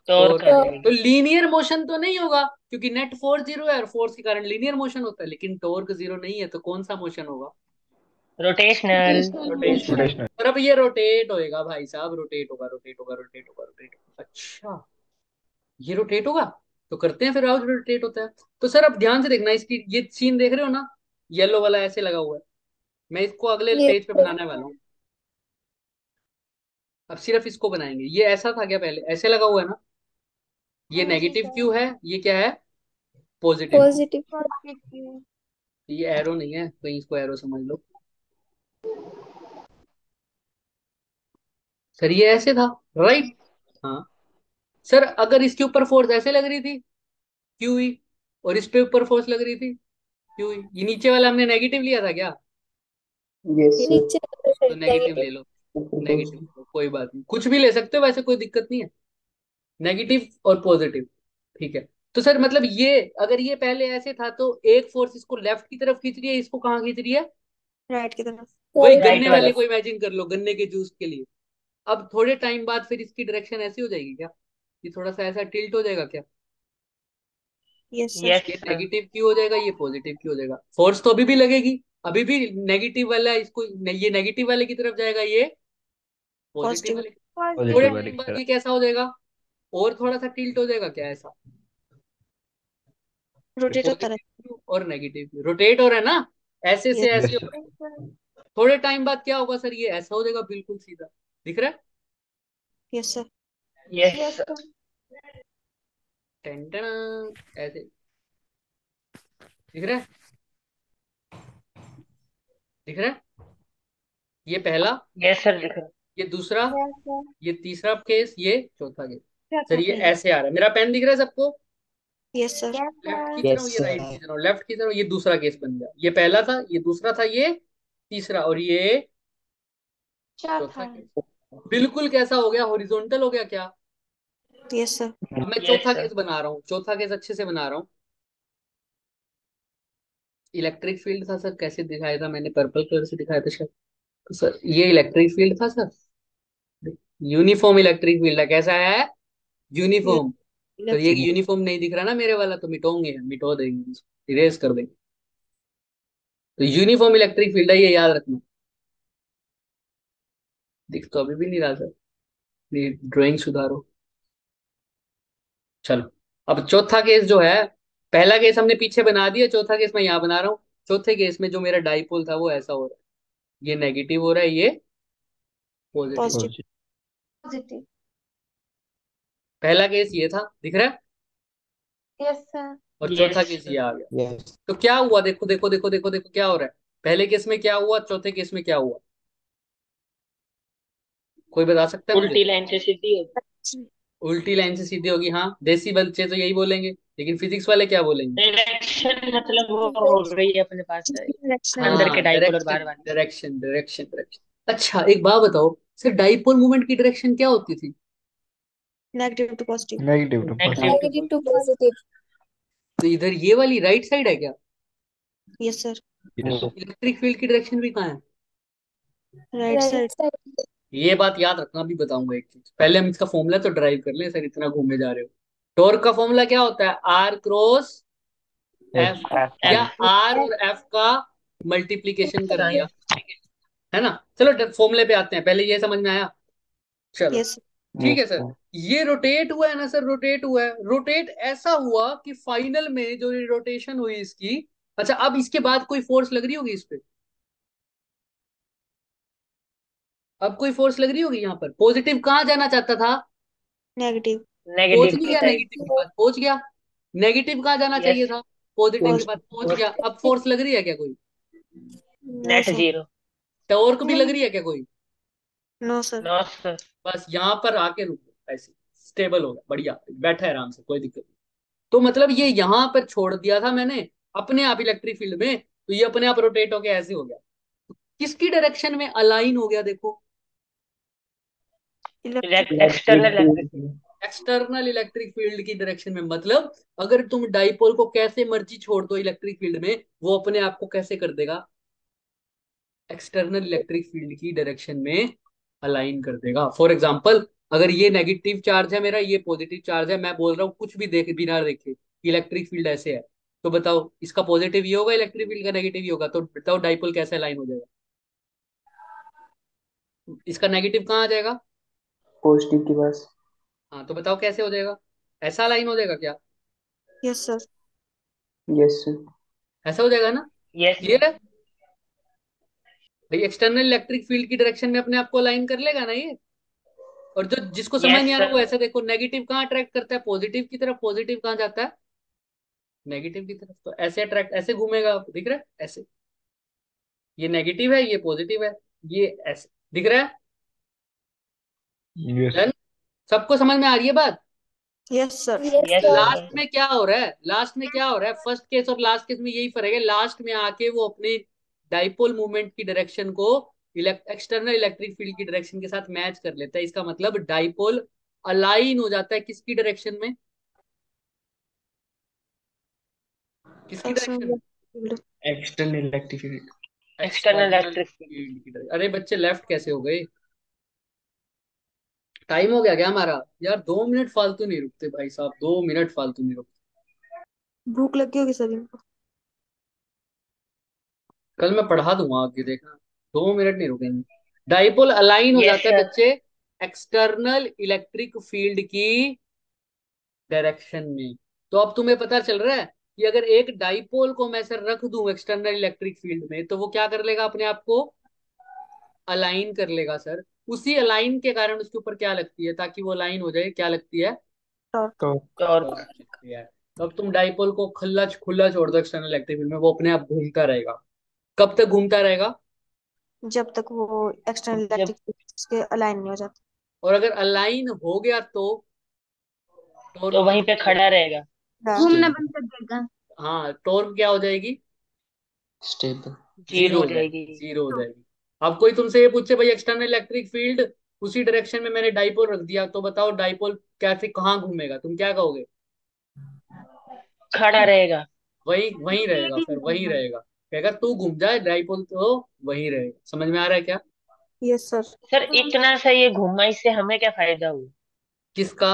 टॉर्क तो लीनियर मोशन तो नहीं होगा क्योंकि नेट फोर्स ज़ीरो है और फोर्स के कारण लीनियर मोशन होता है लेकिन टोर्क ज़ीरो नहीं है तो कौन सा मोशन होगा? रोटेशनल रोटेशन रोटेशनल और अब ये रोटेट होएगा भाई साहब रोटेट होगा रोटेट होगा रोटेट होगा रोटेट होगा। अच्छा। ये रोटेट होगा? तो करते हैं फिर आओ रोटेट होता है। तो सर अब ध्यान से देखना इसकी ये सीन देख रहे हो ना? येलो वाला ऐसे लगा हुआ है। मैं इसको अगले पेज पे बनाने वाला हूँ। अब सिर्फ़ इसको बनाएँगे। ये ऐसा था क्या पहले? ऐसे लगा हुआ है ना? ये नेगेटिव क्यू है? ये क्या है? पॉजिटिव पॉजिटिव ये एरो नहीं है कहीं इसको एरो समझ लो। सर ये ऐसे था राइट हाँ। सर अगर इसके ऊपर फोर्स ऐसे लग रही थी क्यू ई और इस पे ऊपर फोर्स लग रही थी क्यू ई ये नीचे वाला हमने नेगेटिव लिया था क्या? Yes नीचे तो नेगेटिव ले लो नेगेटिव कोई बात नहीं। कुछ भी ले सकते हो वैसे कोई दिक्कत नहीं है। नेगेटिव और पॉजिटिव ठीक है। तो सर मतलब ये अगर ये पहले ऐसे था तो एक फोर्स इसको लेफ़्ट की तरफ़ खींच रही है इसको कहाँ खींच रही है? राइट की तरफ़ वही गन्ने वाले को इमेजिन कर लो गन्ने के जूस के लिए। अब थोड़े टाइम बाद फिर इसकी डायरेक्शन ऐसी हो जाएगी क्या? ये थोड़ा सा ऐसा टिल्ट हो जाएगा क्या? यस सर यस ये नेगेटिव क्यों हो जाएगा ये पॉजिटिव क्यों हो जाएगा? फोर्स तो अभी भी लगेगी। अभी भी नेगेटिव वाला इसको ये नेगेटिव वाले की तरफ़ जाएगा ये पॉजिटिव वाले। थोड़े टाइम बाद ये कैसा हो जाएगा? और थोड़ा सा टिल्ट हो जाएगा क्या ऐसा? रोटेट होता रहता और नेगेटिव रोटेट हो रहा है ना? ऐसे से ऐसे हो थोड़े टाइम बाद क्या होगा सर? ये ऐसा हो जाएगा बिल्कुल सीधा। दिख रहा है? यस सर यस टेंटन ऐसे। दिख रहा है? दिख रहा है? ये पहला। यस सर लिख रहा ये दूसरा। सर ये तीसरा केस। ये चौथा केस। सर ये ऐसे आ रहा है। मेरा पेन दिख रहा है सबको? यस सर लेफ़्ट सर रहा हूँ ये राइट लेफ़्ट रहा हूँ ये दूसरा केस बन गया। ये पहला था ये दूसरा था ये तीसरा और ये चौथा। चौथा केस। बिल्कुल कैसा हो गया? हॉरिजॉन्टल हो गया क्या? यस सर अब मैं चौथा केस बना रहा हूँ। चौथा केस अच्छे से बना रहा हूँ। इलेक्ट्रिक फ़ील्ड था सर कैसे दिखाया था? मैंने पर्पल कलर से दिखाया था शायद। तो सर ये इलेक्ट्रिक फ़ील्ड था सर यूनिफॉर्म इलेक्ट्रिक फ़ील्ड है कैसा है? यूनिफॉर्म तो ये यूनिफॉर्म नहीं दिख रहा ना मेरे वाला तो मिटोंगे मिटो देंगे इरेज कर देंगे। तो यूनिफॉर्म इलेक्ट्रिक फ़ील्ड है ये याद रखना। दिख तो अभी भी नहीं रहा सर ये ड्राइंग सुधारो। चलो अब चौथा केस जो है पहला केस हमने पीछे बना दिया चौथा केस मैं यहाँ बना रहा हूँ। चौथे केस में जो मेरा डाइपोल था वो ऐसा हो रहा है। ये नेगेटिव हो रहा है ये पॉजिटिव पॉजिटिव पहला केस ये था दिख रहा है? यस सर और चौथा Yes, केस. ये आ गया। Yes. तो क्या हुआ? देखो देखो देखो देखो देखो क्या हो रहा है? पहले केस में क्या हुआ? चौथे केस में क्या हुआ? कोई बता सकता है उल्टी लाइन से सीधी होगी। उल्टी लाइन से सीधी होगी हाँ। देसी बच्चे तो यही बोलेंगे लेकिन फिजिक्स वाले क्या बोलेंगे? डायरेक्शन मतलब वो हो गई अपने पास। डायरेक्शन अंदर हाँ के डाइपोल और डायरेक्शन बाहर वाले। डायरेक्शन डायरेक्शन डायरेक्शन अच्छा एक बात बताओ सर डाइपोल मूवमेंट की डायरेक्शन क्या होती थी? Negative to positive negative to positive negative to positive तो इधर ये वाली राइट साइड है क्या? यस सर इलेक्ट्रिक फ़ील्ड की डायरेक्शन भी कहाँ है? राइट साइड ये बात याद रखना भी बताऊँगा एक चीज़। पहले हम इसका फॉर्मूला तो ड्राइव कर ले सर इतना घूमे जा रहे हो। टॉर्क का फॉर्मूला क्या होता है? आर क्रॉस एफ़ या आर और एफ़ का मल्टीप्लीकेशन कर दिया। है ना? चलो फॉर्मूले पे आते हैं। पहले ये समझ में आया? चलो। यस ठीक है सर। ये रोटेट हुआ है ना सर रोटेट हुआ है। रोटेट ऐसा हुआ कि फाइनल में जो रोटेशन हुई इसकी अच्छा अब इसके बाद कोई फोर्स लग रही होगी इस पे? अब कोई फोर्स लग रही होगी यहाँ पर? पॉजिटिव कहाँ जाना चाहता था? नेगेटिव पहुँच गया नेगेटिव के पास पहुँच गया। नेगेटिव कहाँ जाना Yes. चाहिए था? पॉजिटिव के बाद पहुँच गया। अब फोर्स लग रही है क्या कोई? नेट ज़ीरो टॉर्क भी लग रही है क्या कोई? नो सर नो सर बस यहाँ पर आके रुक ऐसे स्टेबल हो गया बढ़िया। बैठा है आराम से कोई दिक्कत नहीं। तो मतलब ये यहाँ पर छोड़ दिया था मैंने अपने आप इलेक्ट्रिक फ़ील्ड में तो ये अपने आप रोटेट होके ऐसे हो गया। तो किसकी डायरेक्शन में अलाइन हो गया देखो? एक्सटर्नल एक्सटर्नल इलेक्ट्रिक फ़ील्ड की डायरेक्शन में मतलब अगर तुम डाइपोल को कैसे मर्ज़ी छोड़ दो इलेक्ट्रिक फ़ील्ड में वो अपने आप को कैसे कर देगा? एक्सटर्नल इलेक्ट्रिक फ़ील्ड की डायरेक्शन में अलाइन कर देगा। फॉर एग्ज़ाम्पल अगर ये नेगेटिव चार्ज है मेरा ये पॉजिटिव चार्ज है मैं बोल रहा हूँ कुछ भी देख बिना देखे इलेक्ट्रिक फ़ील्ड ऐसे है। तो बताओ इसका पॉजिटिव ये होगा इलेक्ट्रिक फ़ील्ड का नेगेटिव ही होगा तो बताओ डाइपोल कैसे अलाइन हो जाएगा? इसका नेगेटिव कहाँ आ जाएगा? पॉजिटिव के पास हाँ तो बताओ कैसे हो जाएगा? ऐसा अलाइन हो जाएगा क्या? यस सर यस सर ऐसा हो जाएगा ना? यस क्लियर है? भाई एक्सटर्नल इलेक्ट्रिक फ़ील्ड की डायरेक्शन में अपने आप को अलाइन कर लेगा ना ये? और जो जिसको समझ Yes, नहीं आ रहा वो ऐसे देखो नेगेटिव कहाँ अट्रैक्ट करता है? पॉजिटिव की तरफ़ पॉजिटिव कहाँ जाता है? नेगेटिव की तरफ़। तो ऐसे अट्रैक्ट ऐसे घूमेगा दिख रहा है? ऐसे। ये नेगेटिव है ये पॉजिटिव है ये ऐसे। दिख रहा है? Done? सबको समझ में आ रही है बात? यस सर लास्ट में क्या हो रहा है? लास्ट में क्या हो रहा है? फ़र्स्ट केस और लास्ट केस में यही फ़र्क है। लास्ट में आके वो अपने डाइपोल मूवमेंट की डायरेक्शन को एक्सटर्नल इलेक्ट्रिक फ़ील्ड की डायरेक्शन के साथ मैच कर लेता है। इसका मतलब डाइपोल अलाइन हो जाता है किसकी डायरेक्शन में? किसकी डायरेक्शन में? External electric field external electric field अरे बच्चे लेफ़्ट कैसे हो गए? टाइम हो गया क्या हमारा? यार दो मिनट फालतू नहीं रुकते भाई साहब दो मिनट फालतू नहीं रुकते। भूख लगी होगी सर इनको कल मैं पढ़ा दूँगा आगे देखना। दो मिनट नहीं रुकेंगे। डाइपोल अलाइन हो Yes, जाता है बच्चे एक्सटर्नल इलेक्ट्रिक फ़ील्ड की डायरेक्शन में। तो अब तुम्हें पता चल रहा है कि अगर एक डाइपोल को मैं सर रख दूँ एक्सटर्नल इलेक्ट्रिक फ़ील्ड में तो वो क्या कर लेगा अपने आप को? अलाइन कर लेगा सर। उसी अलाइन के कारण उसके ऊपर क्या लगती है ताकि वो अलाइन हो जाए क्या लगती है? है तो अब तुम डाइपोल को खुला खुला छोड़ दो एक्सटर्नल इलेक्ट्रिक फ़ील्ड में वो अपने आप घूमता रहेगा। कब तक घूमता रहेगा? जब तक वो एक्सटर्नल जब- इलेक्ट्रिक के अलाइन नहीं हो जाता। और अगर अलाइन हो गया तो टॉर्क तो वहीं पे खड़ा रहेगा। घूमना बंद कर देगा। हाँ टॉर्क क्या हो जाएगी? स्टेबल ज़ीरो हो जाएगी। जाएगी। ज़ीरो हो जाएगी। अब कोई तुमसे ये पूछे भाई एक्सटर्नल इलेक्ट्रिक फ़ील्ड उसी डायरेक्शन में मैंने डाइपोल रख दिया तो बताओ डाइपोल कैसे कहाँ घूमेगा? तुम क्या कहोगे? खड़ा रहेगा। वही वही रहेगा फिर वही रहेगा। कहेगा तू घूम जाए डाइपोल तो वही रहेगा। समझ में आ रहा है क्या? यस सर सर इतना सा ये घुमा इससे हमें क्या फ़ायदा हुआ? किसका?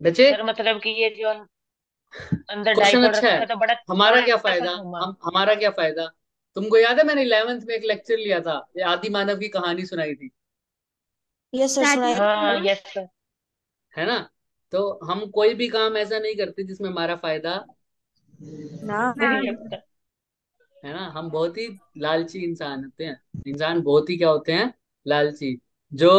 बच्चे? सर मतलब कि ये जो अंदर क्वेश्चन डाइपोल अच्छा रखा है था तो बड़ा हमारा क्या सा फ़ायदा? घुमा। हम हमारा क्या फ़ायदा? तुमको याद है मैंने इलेवेंथ में एक लेक्चर लिया था ये आदि मानव की कहानी सुनाई थी। यस सर सुनाई हाँ यस सर है ना? तो हम कोई भी काम ऐसा नहीं करते जिसमें हमारा फ़ायदा ना। लगता है। ना? हम बहुत ही लालची इंसान होते हैं। इंसान बहुत ही क्या होते हैं? लालची। जो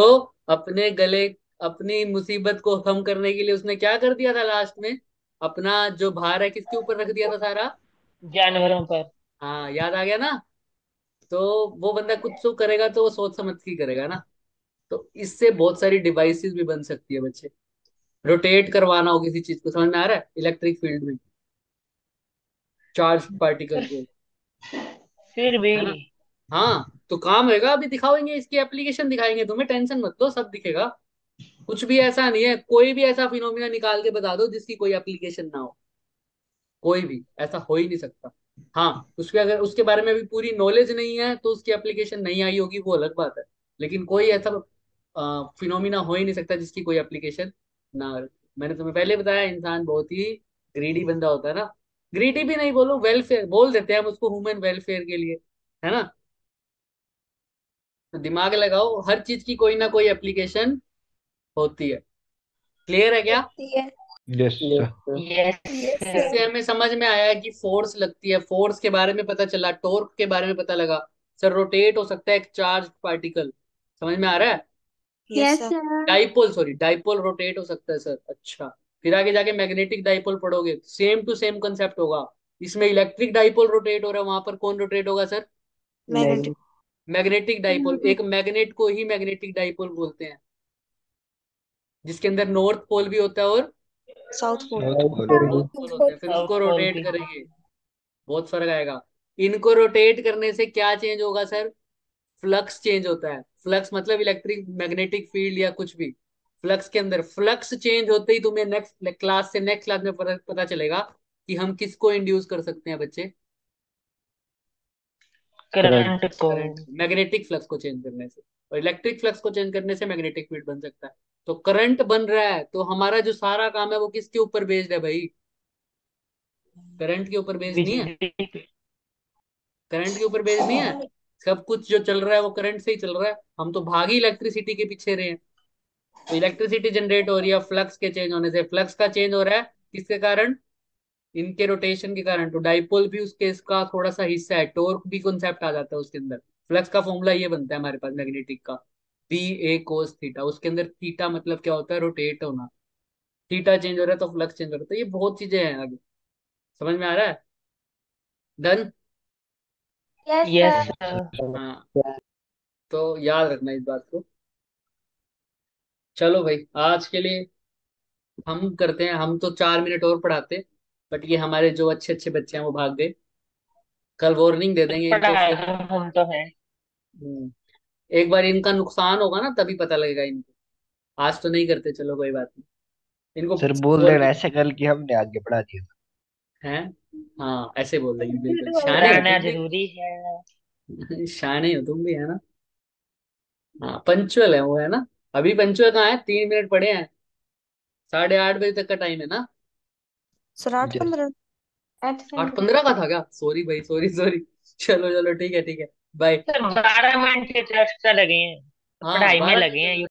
अपने गले अपनी मुसीबत को कम करने के लिए उसने क्या कर दिया था लास्ट में? अपना जो भार है किसके ऊपर रख दिया था सारा? जानवरों पर। हाँ याद आ गया ना? तो वो बंदा कुछ तो करेगा तो वो सोच समझ के करेगा ना। तो इससे बहुत सारी डिवाइसेस भी बन सकती है बच्चे। रोटेट करवाना हो किसी चीज़ को समझ में आ रहा है? इलेक्ट्रिक फ़ील्ड में। चार्ज पार्टिकल को फिर भी। हाँ तो काम होगा अभी दिखाएँगे इसकी एप्लीकेशन दिखाएँगे तुम्हें टेंशन मत लो सब दिखेगा। कुछ भी ऐसा नहीं है कोई भी ऐसा फिनोमिना निकाल के बता दो जिसकी कोई एप्लीकेशन ना हो। कोई भी ऐसा हो ही नहीं सकता। हाँ उसके अगर उसके बारे में अभी पूरी नॉलेज नहीं है तो उसकी एप्लीकेशन नहीं आई होगी वो अलग बात है। लेकिन कोई ऐसा फिनोमिना हो ही नहीं सकता जिसकी कोई एप्लीकेशन ना मैंने तुम्हें पहले बताया इंसान बहुत ही ग्रीडी बंदा होता है ना। ग्रीडी भी नहीं बोलो वेलफेयर बोल देते हैं हम उसको ह्यूमन वेलफेयर के लिए है ना? तो दिमाग लगाओ हर चीज़ की कोई ना कोई एप्लीकेशन होती है। क्लियर है क्या? यस. यस इससे हमें समझ में आया कि फोर्स लगती है। फोर्स के बारे में पता चला टोर्क के बारे में पता लगा। सर रोटेट हो सकता है एक चार्ज पार्टिकल समझ में आ रहा है? Yes dipole sorry dipole rotate हो सकता है सर अच्छा। फिर आगे जाके मैग्नेटिक डाइपोल पढ़ोगे सेम टू सेम कंसेप्ट होगा। इसमें इलेक्ट्रिक डाइपोल रोटेट हो रहा है वहाँ पर कौन रोटेट होगा सर मैग्नेटिक मैग्नेटिक डाइपोल एक मैग्नेट को ही मैग्नेटिक डाइपोल बोलते हैं। जिसके अंदर नॉर्थ पोल भी होता है और साउथ पोल होता है। फिर उसको रोटेट करेंगे। बहुत फ़र्क आएगा। इनको रोटेट करने से क्या चेंज होगा सर फ्लक्स चेंज होता है। फ्लक्स मतलब इलेक्ट्रिक मैग्नेटिक फ़ील्ड या कुछ भी। फ्लक्स के अंदर फ्लक्स चेंज होते ही तुम्हें नेक्स्ट क्लास से नेक्स्ट क्लास में पता चलेगा कि हम किसको इंड्यूस कर सकते हैं बच्चे। करंट को। मैग्नेटिक फ्लक्स को चेंज करने से। और इलेक्ट्रिक फ्लक्स को चेंज करने से मैग्नेटिक फ़ील्ड बन सकता है। तो करंट बन रहा है तो हमारा जो सारा काम है वो किसके ऊपर बेस्ड है भाई? करंट के ऊपर बेस्ड नहीं है। करंट के ऊपर बेस्ड नहीं है? सब कुछ जो चल रहा है वो करंट से ही चल रहा है। हम तो भागी इलेक्ट्रिसिटी के पीछे रहे हैं। तो इलेक्ट्रिसिटी जनरेट हो रही है फ्लक्स के चेंज होने से फ्लक्स का चेंज हो रहा है किसके कारण? इनके रोटेशन के कारण। तो डाइपोल भी उसके इसका थोड़ा सा हिस्सा है टोर्क भी कॉन्सेप्ट आ जाता है उसके अंदर। फ्लक्स का फॉर्मूला ये बनता है हमारे पास मैग्नेटिक का। बी ए कोस थीटा उसके अंदर थीटा मतलब क्या होता है? रोटेट होना। थीटा चेंज हो रहा है तो फ्लक्स चेंज हो रहा है। तो ये बहुत चीज़ें हैं आगे। समझ में आ रहा है? डन यस यस सर हाँ। तो याद रखना इस बात को। चलो भाई आज के लिए हम करते हैं हम तो चार मिनट और पढ़ाते बट ये हमारे जो अच्छे अच्छे बच्चे हैं वो भाग गए। कल वार्निंग दे देंगे इनको। फिर हम तो हैं। हम्म, एक बार इनका नुकसान होगा ना तभी पता लगेगा इनको। आज तो नहीं करते चलो कोई बात नहीं। इनको सर बोल देना ऐसे कल कि हमने आगे बढ़ा दिया है? हाँ ऐसे बोल देंगे बिल्कुल [laughs] शाने हो ज़रूरी है। भी [laughs] शाने हो तुम भी है ना? हाँ पंचुअल है वो है ना? अभी पंचो कहाँ है? तीन मिनट पड़े हैं। साढ़े आठ बजे तक का टाइम है ना? सर आठ. पंद्रह? आठ पंद्रह। का था क्या? सॉरी भाई सॉरी सॉरी चलो चलो ठीक है ठीक है. बाय सर बारह मिनट के टेस्ट लगे हैं। हाँ पढ़ाई में बारह लगे हैं